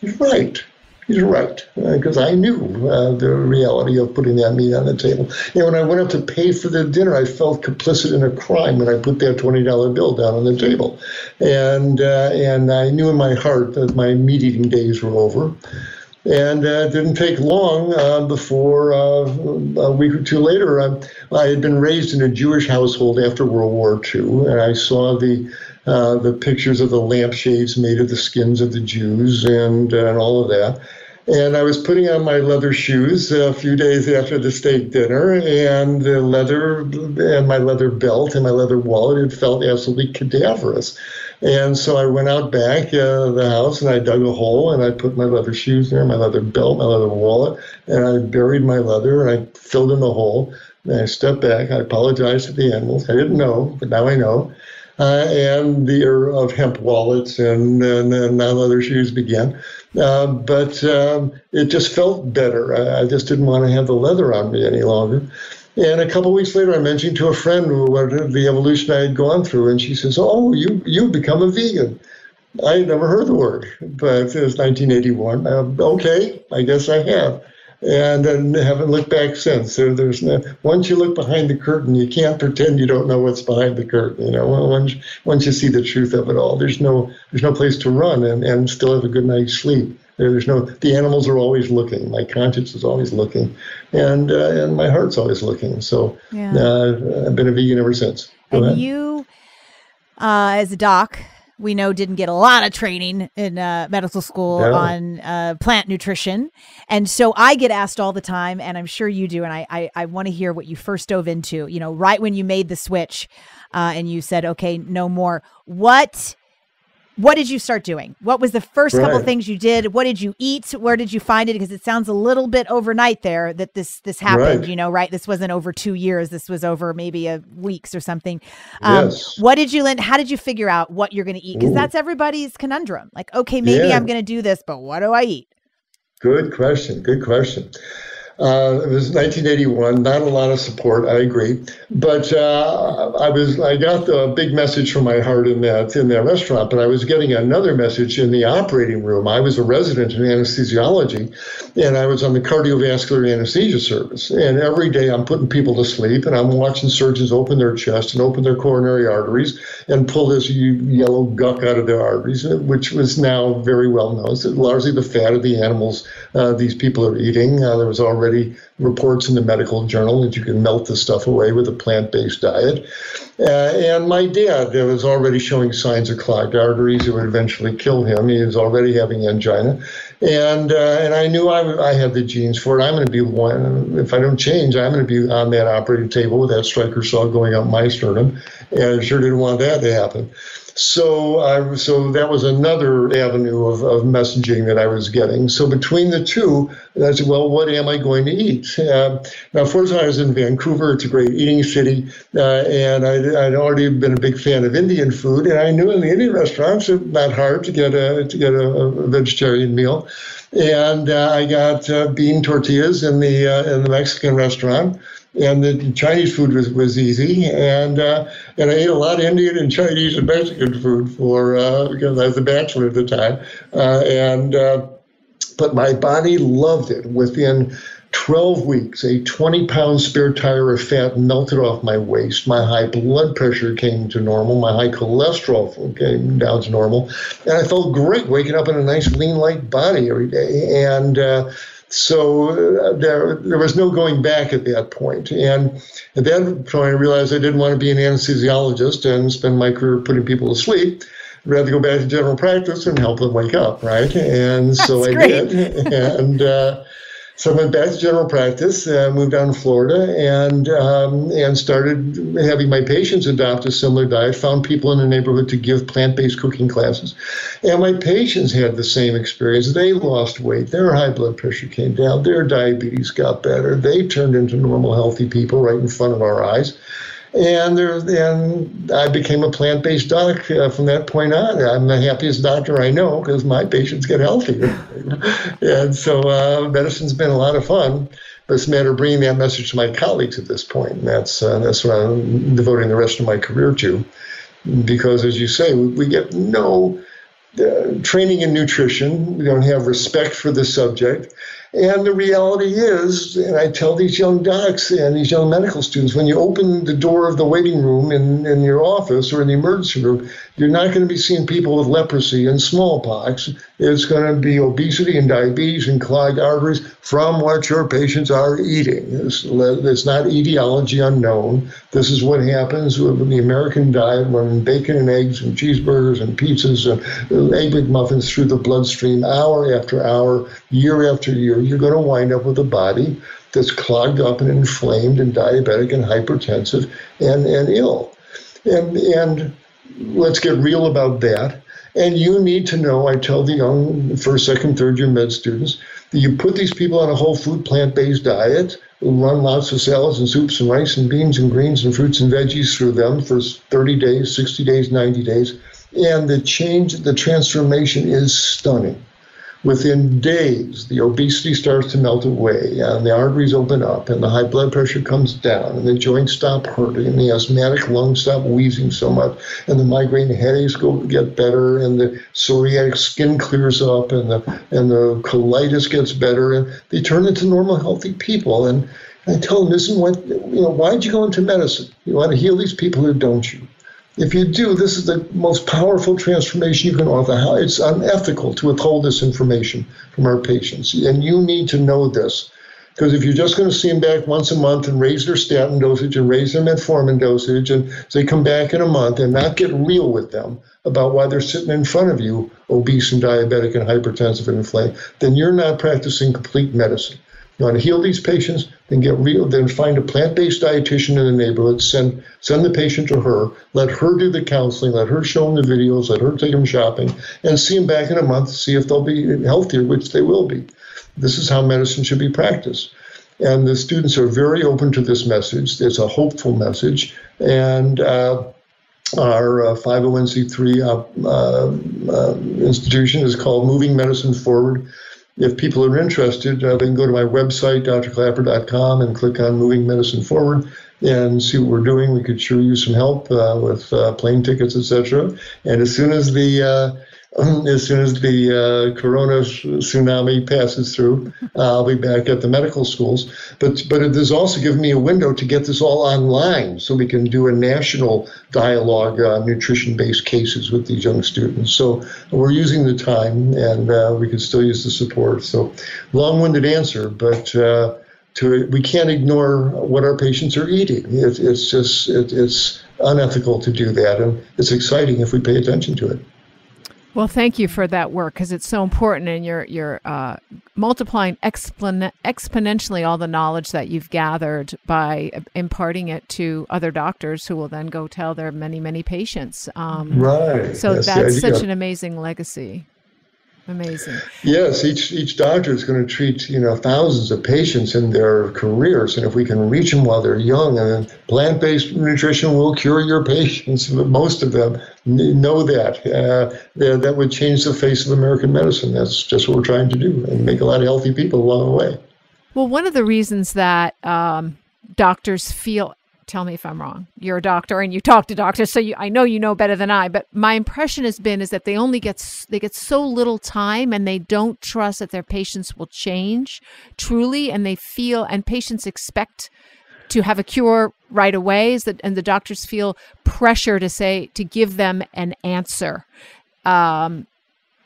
he's right. He's right. Because uh, I knew uh, the reality of putting that meat on the table. And when I went up to pay for the dinner, I felt complicit in a crime when I put that $20 bill down on the table. And, uh, and I knew in my heart that my meat eating days were over. And uh, it didn't take long uh, before uh, a week or two later, I, I, had been raised in a Jewish household after World War II, and I saw the uh, the pictures of the lampshades made of the skins of the Jews and, uh, and all of that. And I was putting on my leather shoes a few days after the steak dinner, and the leather and my leather belt and my leather wallet had felt absolutely cadaverous. And so I went out back uh, the house and I dug a hole and I put my leather shoes there, my leather belt, my leather wallet, and I buried my leather and I filled in the hole. And I stepped back. I apologized to the animals. I didn't know, but now I know. Uh, and the era of hemp wallets and, and, and now leather shoes began. Uh, but um, it just felt better. I, I, just didn't want to have the leather on me any longer. And a couple weeks later, I mentioned to a friend what the evolution I had gone through, and she says, "Oh, you you become a vegan." I had never heard the word, but it was 1981. Uh, okay, I guess I have and then haven't looked back since. There's no, once you look behind the curtain, you can't pretend you don't know what's behind the curtain. You know, once once you see the truth of it all, there's no there's no place to run and, and still have a good night's sleep. There's no the animals are always looking. My conscience is always looking, and uh, and my heart's always looking. So yeah. uh, I've been a vegan ever since. Go and ahead. you, uh, as a doc, we know didn't get a lot of training in uh, medical school on uh, plant nutrition. And so I get asked all the time, and I'm sure you do. And I, I, I want to hear what you first dove into, you know, right when you made the switch uh, and you said, okay, no more. What what did you start doing? What was the first right. couple things you did? What did you eat? Where did you find it? Because it sounds a little bit overnight there that this this happened. Right. You know, right? This wasn't over two years. This was over maybe a weeks or something. Um, yes. What did you learn? How did you figure out what you're going to eat? Because that's everybody's conundrum. Like, okay, maybe yeah. I'm going to do this, but what do I eat? Good question. Good question. Uh, it was 1981. Not a lot of support. I agree, but uh, I was I got the big message from my heart in that in that restaurant. But I was getting another message in the operating room. I was a resident in anesthesiology, and I was on the cardiovascular anesthesia service. And every day I'm putting people to sleep, and I'm watching surgeons open their chest and open their coronary arteries and pull this yellow guck out of their arteries, which was now very well known. It's largely the fat of the animals uh, these people are eating. Uh, there was already already reports in the medical journal that you can melt the stuff away with a plant based diet. Uh, and my dad was already showing signs of clogged arteries that would eventually kill him. He was already having angina. And, uh, and I knew I, I had the genes for it. I'm going to be one, if I don't change, I'm going to be on that operating table with that Stryker saw going up my sternum. And I sure didn't want that to happen. So I, so that was another avenue of, of messaging that I was getting. So between the two, I said, well, what am I going to eat? Uh, now, first I was in Vancouver. It's a great eating city, uh, and I'd, I'd, already been a big fan of Indian food, and I knew in the Indian restaurants it's not hard to get a to get a, a vegetarian meal, and uh, I got uh, bean tortillas in the uh, in the Mexican restaurant and the Chinese food was, was easy, and uh, and I ate a lot of Indian and Chinese and Mexican food for uh, because I was a bachelor at the time, uh, and uh, but my body loved it. Within 12 weeks, a 20 pound spare tire of fat melted off my waist. My high blood pressure came to normal. My high cholesterol came down to normal, and I felt great waking up in a nice lean light body every day, and uh, so uh, there, there was no going back at that point. And at that point, I realized I didn't want to be an anesthesiologist and spend my career putting people to sleep. I'd rather go back to general practice and help them wake up, right? And so I great. did. and uh, so I went back to general practice, uh, moved down to Florida, and um, and started having my patients adopt a similar diet. Found people in the neighborhood to give plant-based cooking classes, and my patients had the same experience. They lost weight, their high blood pressure came down, their diabetes got better. They turned into normal, healthy people right in front of our eyes and there, and I became a plant-based doc uh, from that point on. I'm the happiest doctor I know because my patients get healthier, and so uh, medicine's been a lot of fun. But it's a matter of bringing that message to my colleagues at this point. and that's uh, that's what I'm devoting the rest of my career to, because as you say, we, we get no uh, training in nutrition. We don't have respect for the subject. And the reality is, and I tell these young docs and these young medical students, when you open the door of the waiting room in, in your office or in the emergency room, you're not going to be seeing people with leprosy and smallpox. It's going to be obesity and diabetes and clogged arteries from what your patients are eating. It's, it's not etiology unknown. This is what happens with the American diet when bacon and eggs and cheeseburgers and pizzas and uh, egg McMuffins through the bloodstream hour after hour, year after year. You're going to wind up with a body that's clogged up and inflamed and diabetic and hypertensive and, and ill. And, and let's get real about that. And you need to know, I tell the young first, second, third year med students, that you put these people on a whole food, plant based diet, run lots of salads and soups and rice and beans and greens and fruits and veggies through them for 30 days, 60 days, 90 days. And the change, the transformation is stunning. Within days, the obesity starts to melt away, and the arteries open up, and the high blood pressure comes down, and the joints stop hurting, and the asthmatic lungs stop wheezing so much, and the migraine headaches go get better, and the psoriatic skin clears up, and the and the colitis gets better, and they turn into normal, healthy people. And I tell them, "Listen, what you know? Why'd you go into medicine? You want to heal these people, or don't you?" If you do, this is the most powerful transformation you can offer. It's unethical to withhold this information from our patients, and you need to know this. Because if you're just going to see them back once a month and raise their statin dosage and raise their metformin dosage, and they come back in a month and not get real with them about why they're sitting in front of you, obese and diabetic and hypertensive and inflamed, then you're not practicing complete medicine. You want to heal these patients, then get real, then find a plant-based dietitian in the neighborhood, send send the patient to her, let her do the counseling, let her show them the videos, let her take them shopping, and see them back in a month, see if they'll be healthier, which they will be. This is how medicine should be practiced. And the students are very open to this message. It's a hopeful message. And uh, our uh, 501c3 uh, uh, uh, institution is called Moving Medicine Forward if people are interested, uh, they can go to my website, doctorklaper.com, and click on Moving Medicine Forward and see what we're doing. We could sure use some help uh, with uh, plane tickets, etc. And as soon as the uh, as soon as the uh, corona tsunami passes through, uh, I'll be back at the medical schools. But but it has also given me a window to get this all online, so we can do a national dialogue on nutrition-based cases with these young students. So we're using the time, and uh, we can still use the support. So long-winded answer, but. Uh, to, we can't ignore what our patients are eating. It, it's just it, it's unethical to do that, and it's exciting if we pay attention to it. Well, thank you for that work because it's so important, and you're you're uh, multiplying expon- exponentially all the knowledge that you've gathered by imparting it to other doctors, who will then go tell their many many patients. Um, right. So that's, that's such an amazing legacy. Amazing. Yes, each each doctor is going to treat you know thousands of patients in their careers, and if we can reach them while they're young, and plant-based nutrition will cure your patients. But most of them know that. Uh, that would change the face of American medicine. That's just what we're trying to do, and make a lot of healthy people along the way. Well, one of the reasons that um, doctors feel tell me if I'm wrong. You're a doctor and you talk to doctors, so you, I know you know better than I. But my impression has been is that they only get they get so little time, and they don't trust that their patients will change truly, and they feel and patients expect to have a cure right away. Is that and the doctors feel pressure to say to give them an answer. Um,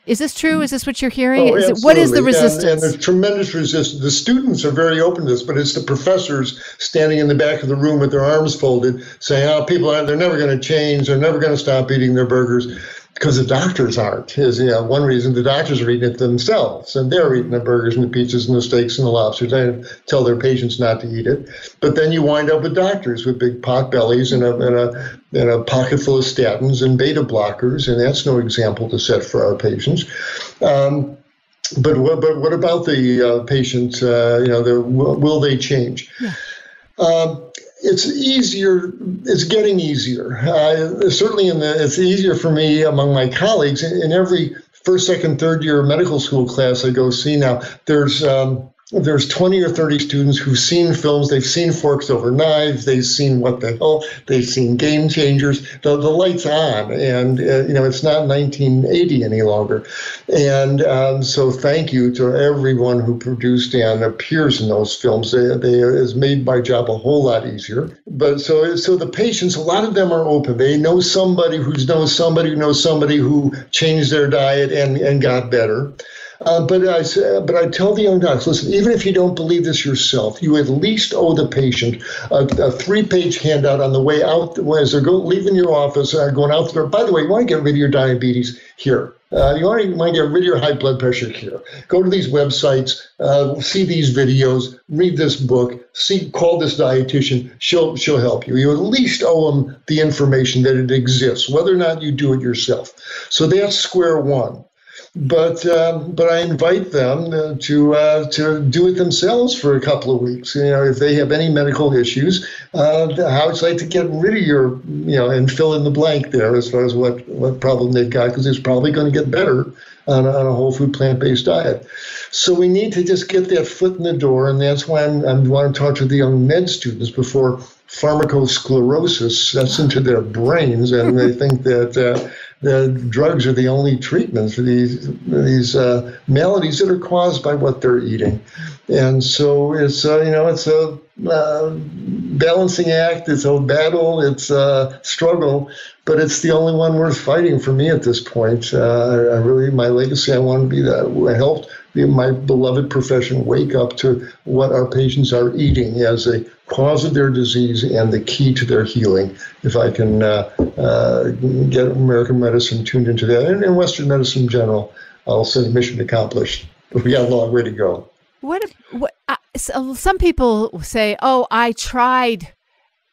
is this true? Is this what you're hearing? Oh, is it, what is the resistance? And, and there's tremendous resistance. The students are very open to this, but it's the professors standing in the back of the room with their arms folded, saying, "Oh, people are they're never going to change. They're never going to stop eating their burgers." Because the doctors aren't. Is you know, one reason the doctors are eating it themselves, and they're eating the burgers and the pizzas and the steaks and the lobsters. They tell their patients not to eat it, but then you wind up with doctors with big pot bellies and a and a, and a pocket full of statins and beta blockers, and that's no example to set for our patients. Um, but what, but what about the uh, patients? Uh, you know, the, will, will they change? Yeah. Um, it's easier. It's getting easier. Uh, certainly, in the it's easier for me among my colleagues. In, in, every first, second, third year medical school class I go see now, there's um, there's 20 or 30 students who've seen films, they've seen Forks Over Knives, they've seen What the Health, they've seen Game Changers. The, the light's on, and uh, you know it's not 1980 any longer. And um, so, thank you to everyone who produced and appears in those films. They, they has made my job a whole lot easier. But so, so the patients, a lot of them are open. They know somebody who knows somebody who knows somebody who changed their diet and and got better. Uh, but I say, but I tell the young docs, listen, even if you don't believe this yourself, you at least owe the patient a, a three-page handout on the way out as they're going, leaving your office, uh, going out the door. By the way, you want to get rid of your diabetes here. Uh, you want to, want to get rid of your high blood pressure here. Go to these websites, uh, see these videos, read this book, see, call this dietitian. She'll she'll help you. You at least owe them the information that it exists, whether or not you do it yourself. So that's square one but um, but I invite them uh, to uh, to do it themselves for a couple of weeks. You know, if they have any medical issues, uh, how it's like to get rid of your you know and fill in the blank there as far as what what problem they've got because it's probably going to get better on, on a whole food plant based diet. So we need to just get that foot in the door, and that's why I'm, I want to talk to the young med students before pharmacosclerosis sets into their brains and they think that uh, the drugs are the only treatment for these these uh, maladies that are caused by what they're eating, and so it's uh, you know it's a uh, balancing act, it's a battle, it's a struggle, but it's the only one worth fighting for me at this point. Uh, I really my legacy I want to be that I helped my beloved profession wake up to what our patients are eating as a cause of their disease and the key to their healing. If I can uh, uh, get American medicine tuned into that, and, in Western medicine in general, I'll say mission accomplished. We got a long way to go. What? what uh, so some people say, "Oh, I tried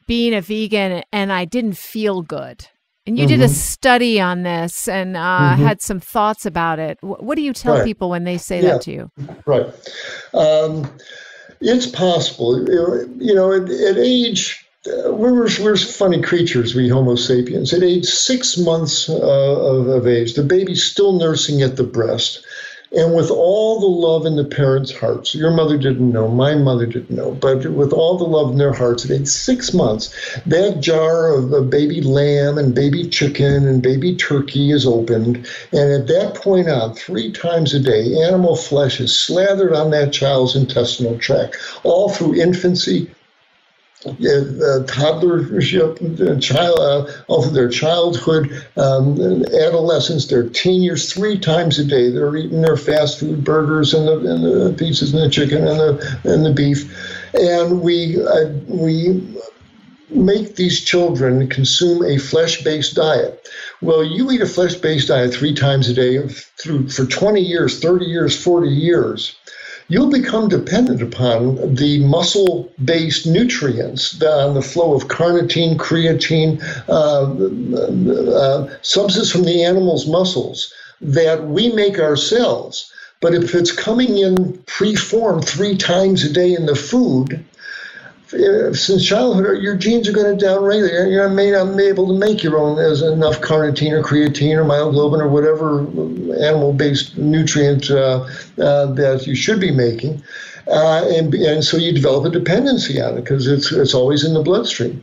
being a vegan and I didn't feel good." And you mm-hmm. did a mm-hmm. study on this and uh, mm-hmm. had some thoughts about it. What do you tell right. people when they say yeah. that to you? Right. Um, it's possible. You know, at, at age, uh, we're, we're funny creatures, we Homo sapiens. At age six months uh, of, of age, the baby's still nursing at the breast. And with all the love in the parents' hearts, your mother didn't know, my mother didn't know, but with all the love in their hearts, at age six months, that jar of, baby lamb and baby chicken and baby turkey is opened. And at that point on, three times a day, animal flesh is slathered on that child's intestinal tract, all through infancy, uh, toddlership, child, uh, all their childhood, um, adolescence, their teen years, three times a day. They're eating their fast food burgers and the, and the pieces and the chicken and the and the beef, and we uh, we make these children consume a flesh-based diet. Well, you eat a flesh-based diet three times a day through for 20 years, 30 years, 40 years you'll become dependent upon the muscle based nutrients on the flow of carnitine, creatine, uh, uh, substances from the animal's muscles that we make ourselves. But if it's coming in pre-formed three times a day in the food, since childhood, your genes are going to downregulate. You may not be able to make your own as enough carnitine or creatine or myoglobin or whatever animal-based nutrient uh, uh, that you should be making, uh, and and so you develop a dependency on it because it's it's always in the bloodstream.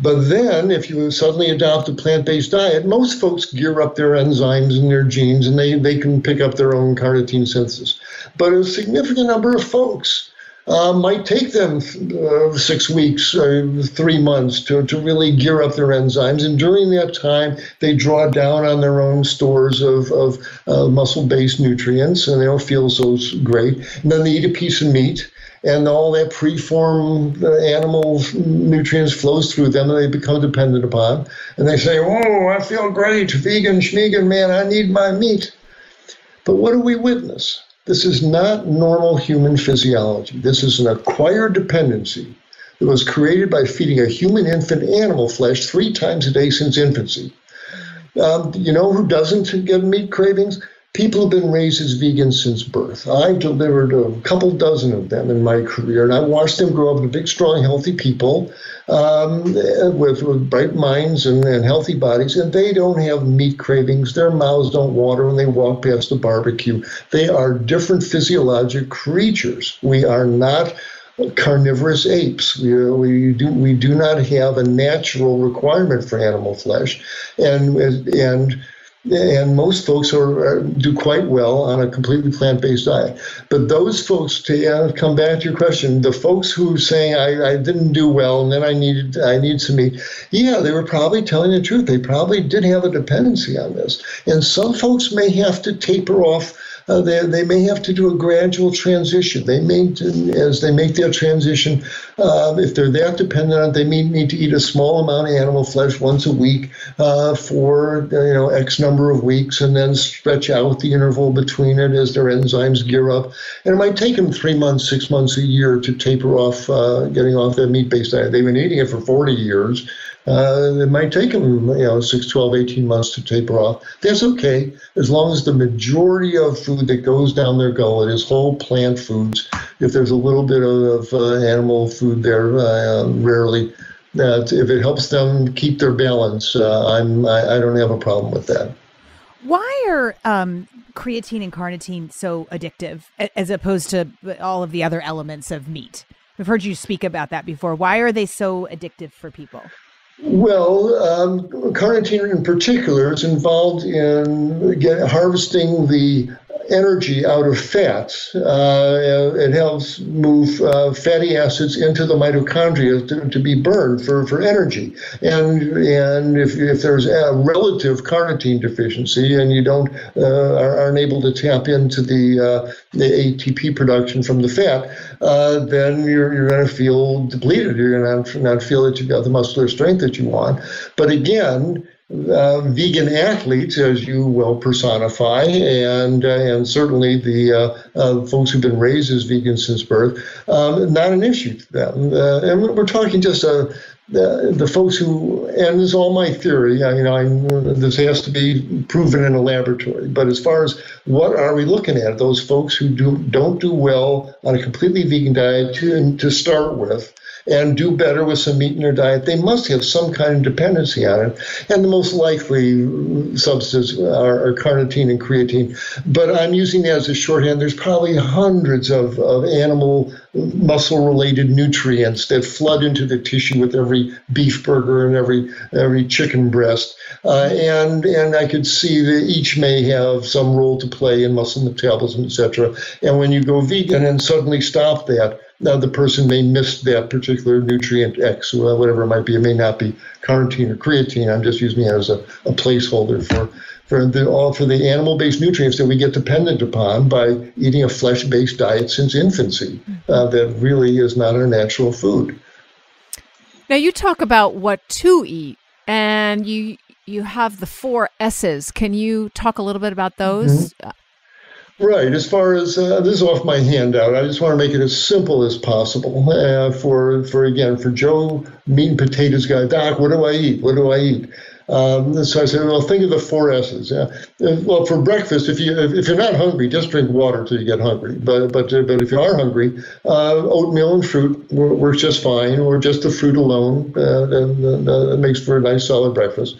But then, if you suddenly adopt a plant-based diet, most folks gear up their enzymes and their genes, and they they can pick up their own carnitine synthesis. But a significant number of folks uh, might take them uh, six weeks, uh, three months to, to really gear up their enzymes. And during that time, they draw down on their own stores of, of uh, muscle based nutrients and they don't feel so great. And then they eat a piece of meat. And all that preformed uh, animal nutrients flows through them, and they become dependent upon. And they say, "Oh, I feel great, vegan, schmegan, man. I need my meat." But what do we witness? This is not normal human physiology. This is an acquired dependency that was created by feeding a human infant animal flesh three times a day since infancy. Um, you know who doesn't get meat cravings? People have been raised as vegans since birth. I've delivered a couple dozen of them in my career, and I watched them grow up into big, strong, healthy people um, with, with bright minds and, and healthy bodies, and they don't have meat cravings. Their mouths don't water when they walk past a barbecue. They are different physiologic creatures. We are not carnivorous apes. We, we do we do not have a natural requirement for animal flesh, and and and most folks are, are, do quite well on a completely plant-based diet. But those folks, to uh, come back to your question, the folks who saying I, I didn't do well and then I needed I need some meat, yeah, they were probably telling the truth. They probably did have a dependency on this, and some folks may have to taper off uh, they, they may have to do a gradual transition. They may, as they make that transition, uh, if they're that dependent on it, they may need to eat a small amount of animal flesh once a week uh, for you know X number of weeks, and then stretch out the interval between it as their enzymes gear up. And it might take them three months, six months, a year to taper off, uh, getting off that meat-based diet. They've been eating it for 40 years uh, it might take them, you know, 6, 12, 18 months to taper off. That's okay, as long as the majority of food that goes down their gullet is whole plant foods. If there's a little bit of uh, animal food there, uh, rarely, that if it helps them keep their balance, uh, I'm, I, I, don't have a problem with that. Why are um, creatine and carnitine so addictive as opposed to all of the other elements of meat? We've heard you speak about that before. Why are they so addictive for people? Well, um, carnitine in particular is involved in get, harvesting the energy out of fats. Uh, it helps move uh, fatty acids into the mitochondria to, to, be burned for, for energy. And and if, if there's a relative carnitine deficiency and you don't uh, aren't able to tap into the uh, the ATP production from the fat, uh, then you're, you're going to feel depleted. You're going to not feel that you've got the muscular strength that you want. But again, uh, vegan athletes, as you well personify, and uh, and certainly the uh, uh folks who've been raised as vegans since birth, um, not an issue to them. Uh, and we're talking just a. Uh, the, the folks who, and this is all my theory, I, you know, I, this has to be proven in a laboratory. But as far as what are we looking at, those folks who do don't do well on a completely vegan diet to, to start with, and do better with some meat in their diet, they must have some kind of dependency on it. And the most likely substances are, are carnitine and creatine. But I'm using that as a shorthand. There's probably hundreds of, of animal muscle related nutrients that flood into the tissue with every beef burger and every every chicken breast. Uh, and and I could see that each may have some role to play in muscle metabolism, etc. And when you go vegan and suddenly stop that, now, the person may miss that particular nutrient X, or whatever it might be. It may not be carnitine or creatine. I'm just using it as a, a placeholder for for the all for the animal-based nutrients that we get dependent upon by eating a flesh-based diet since infancy. Uh, that really is not our natural food. Now, you talk about what to eat, and you you have the four S's. Can you talk a little bit about those? Mm-hmm. Right. As far as uh, this is off my handout, I just want to make it as simple as possible uh, for for again for Joe meat and potatoes guy. Doc, what do I eat? What do I eat? Um, so I said, well, think of the four S's. Yeah. Uh, well, for breakfast, if you if you're not hungry, just drink water until you get hungry. But but uh, but if you are hungry, uh, oatmeal and fruit works just fine, or just the fruit alone. Uh, makes for a nice solid breakfast.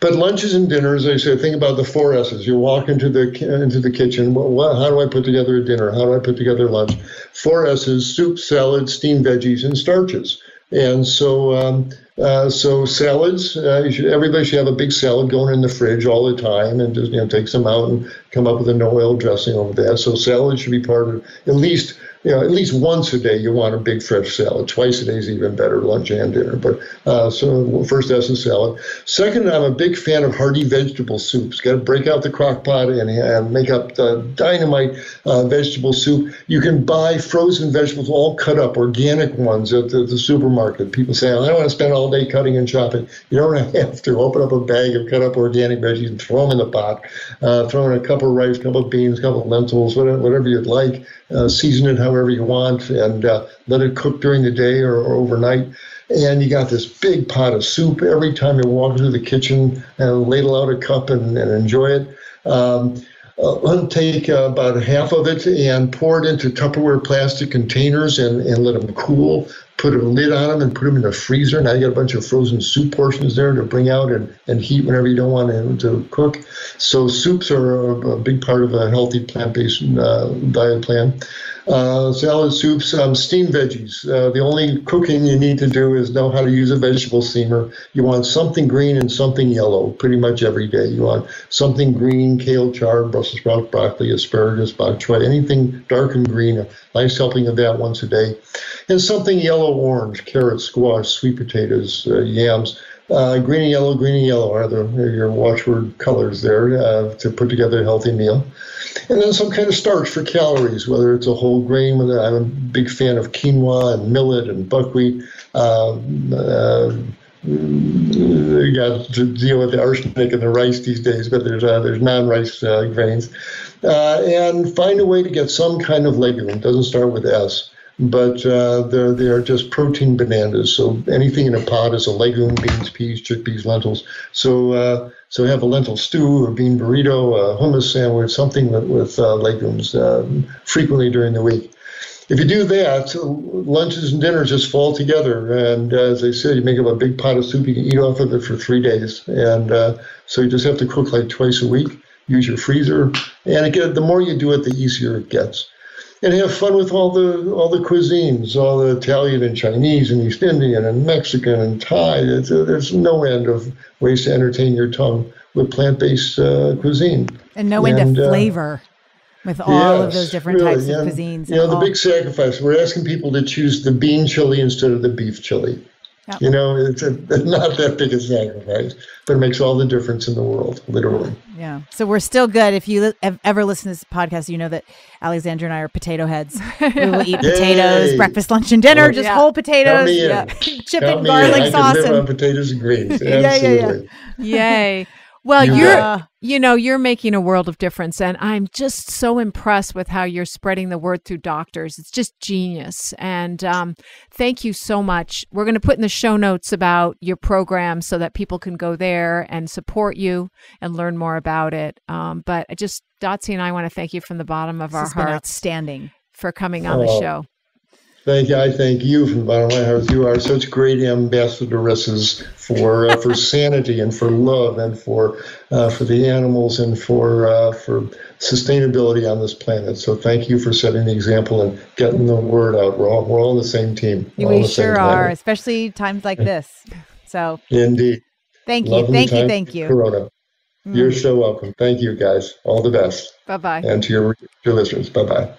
But lunches and dinners, I say, think about the four S's. You walk into the into the kitchen. Well, how do I put together a dinner? How do I put together lunch? Four S's: soup, salad, steamed veggies, and starches. And so, um, uh, so salads, uh, should, everybody should have a big salad going in the fridge all the time, and just you know take some out and come up with a no oil dressing over that. So salad should be part of at least you know, at least once a day you want a big fresh salad. Twice a day is even better, lunch and dinner. But uh, so first essence salad. Second, I'm a big fan of hearty vegetable soups. Got to break out the crock pot and, and make up the dynamite uh, vegetable soup. You can buy frozen vegetables all cut up, organic ones at the, the supermarket. People say, I don't want to spend all day cutting and chopping. You don't have to. Open up a bag of cut up organic veggies and throw them in the pot. Uh, throw in a cup of rice, a couple of beans, a couple of lentils, whatever, whatever you'd like. Uh, season it however you want and uh, let it cook during the day or, or, overnight. And you got this big pot of soup every time you walk into the kitchen and ladle out a cup and, and enjoy it. Um, uh, take uh, about half of it and pour it into Tupperware plastic containers and, and let them cool put a lid on them and put them in the freezer. Now you got a bunch of frozen soup portions there to bring out and, and heat whenever you don't want to, to cook. So soups are a, a big part of a healthy plant-based uh, diet plan uh, salad soups, um, steamed veggies. Uh, the only cooking you need to do is know how to use a vegetable steamer. You want something green and something yellow pretty much every day. You want something green, kale, chard, Brussels sprout, broccoli, asparagus, bok choy, anything dark and green, a nice helping of that once a day. And something yellow, orange, carrots, squash, sweet potatoes, uh, yams. Uh, green and yellow, green and yellow are the are your watchword colors there uh, to put together a healthy meal. And then some kind of starch for calories, whether it's a whole grain. I'm a big fan of quinoa and millet and buckwheat. Um, uh, you got to deal with the arsenic in the rice these days, but there's uh, there's non-rice uh, grains, uh, and find a way to get some kind of legume. It doesn't start with S, but uh, they're they're just protein bananas. So anything in a pot is a legume: beans, peas, chickpeas, lentils. So uh, so have a lentil stew, a bean burrito, a hummus sandwich, something with, with uh, legumes frequently during the week if you do that, lunches and dinners just fall together. And as I said, you make up a big pot of soup. You can eat off of it for three days. And uh, so you just have to cook like twice a week. Use your freezer, and again, the more you do it, the easier it gets. And have fun with all the all the cuisines, all the Italian and Chinese and East Indian and Mexican and Thai. Uh, there's no end of ways to entertain your tongue with plant-based uh, cuisine. And no end and, of uh, flavor with all yes, of those different really, types of cuisines. You know, the all. big sacrifice. We're asking people to choose the bean chili instead of the beef chili. Yep. You know, it's a, not that big a sacrifice, but it makes all the difference in the world, literally. Yeah. So we're still good. If you have ever listened to this podcast, you know that Alexandra and I are potato heads. we will eat potatoes, breakfast, lunch, and dinner, just yeah. whole potatoes. Yeah. Chip and garlic sauce. and potatoes and greens. yeah, yeah, yeah. Yay. Well, yeah. you're you know, you're making a world of difference and I'm just so impressed with how you're spreading the word through doctors. It's just genius. And um, thank you so much. We're going to put in the show notes about your program so that people can go there and support you and learn more about it. Um, but I just Dotsie and I want to thank you from the bottom of this our hearts outstanding for coming on oh. the show. Thank you. I thank you from the bottom of my heart. You are such great ambassadoresses for uh, for sanity and for love and for uh, for the animals and for uh, for sustainability on this planet. So thank you for setting the example and getting the word out. We're all we're all on the same team. we sure are, especially times like this. So indeed. Thank you. thank you. Thank you. Corona. Mm. You're so welcome. Thank you, guys. All the best. Bye bye. And to your, your listeners. Bye bye.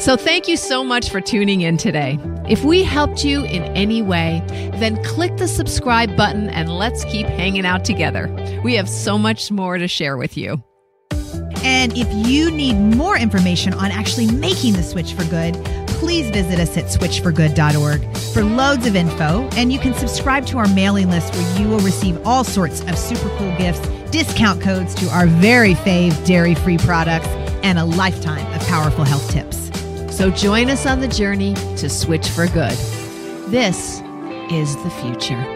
So, thank you so much for tuning in today. If we helped you in any way, then click the subscribe button and let's keep hanging out together. We have so much more to share with you. And if you need more information on actually making the switch for good, please visit us at switchforgood.org for loads of info. And you can subscribe to our mailing list where you will receive all sorts of super cool gifts, discount codes to our very fave dairy free products, and a lifetime of powerful health tips. So join us on the journey to switch for good. This is the future.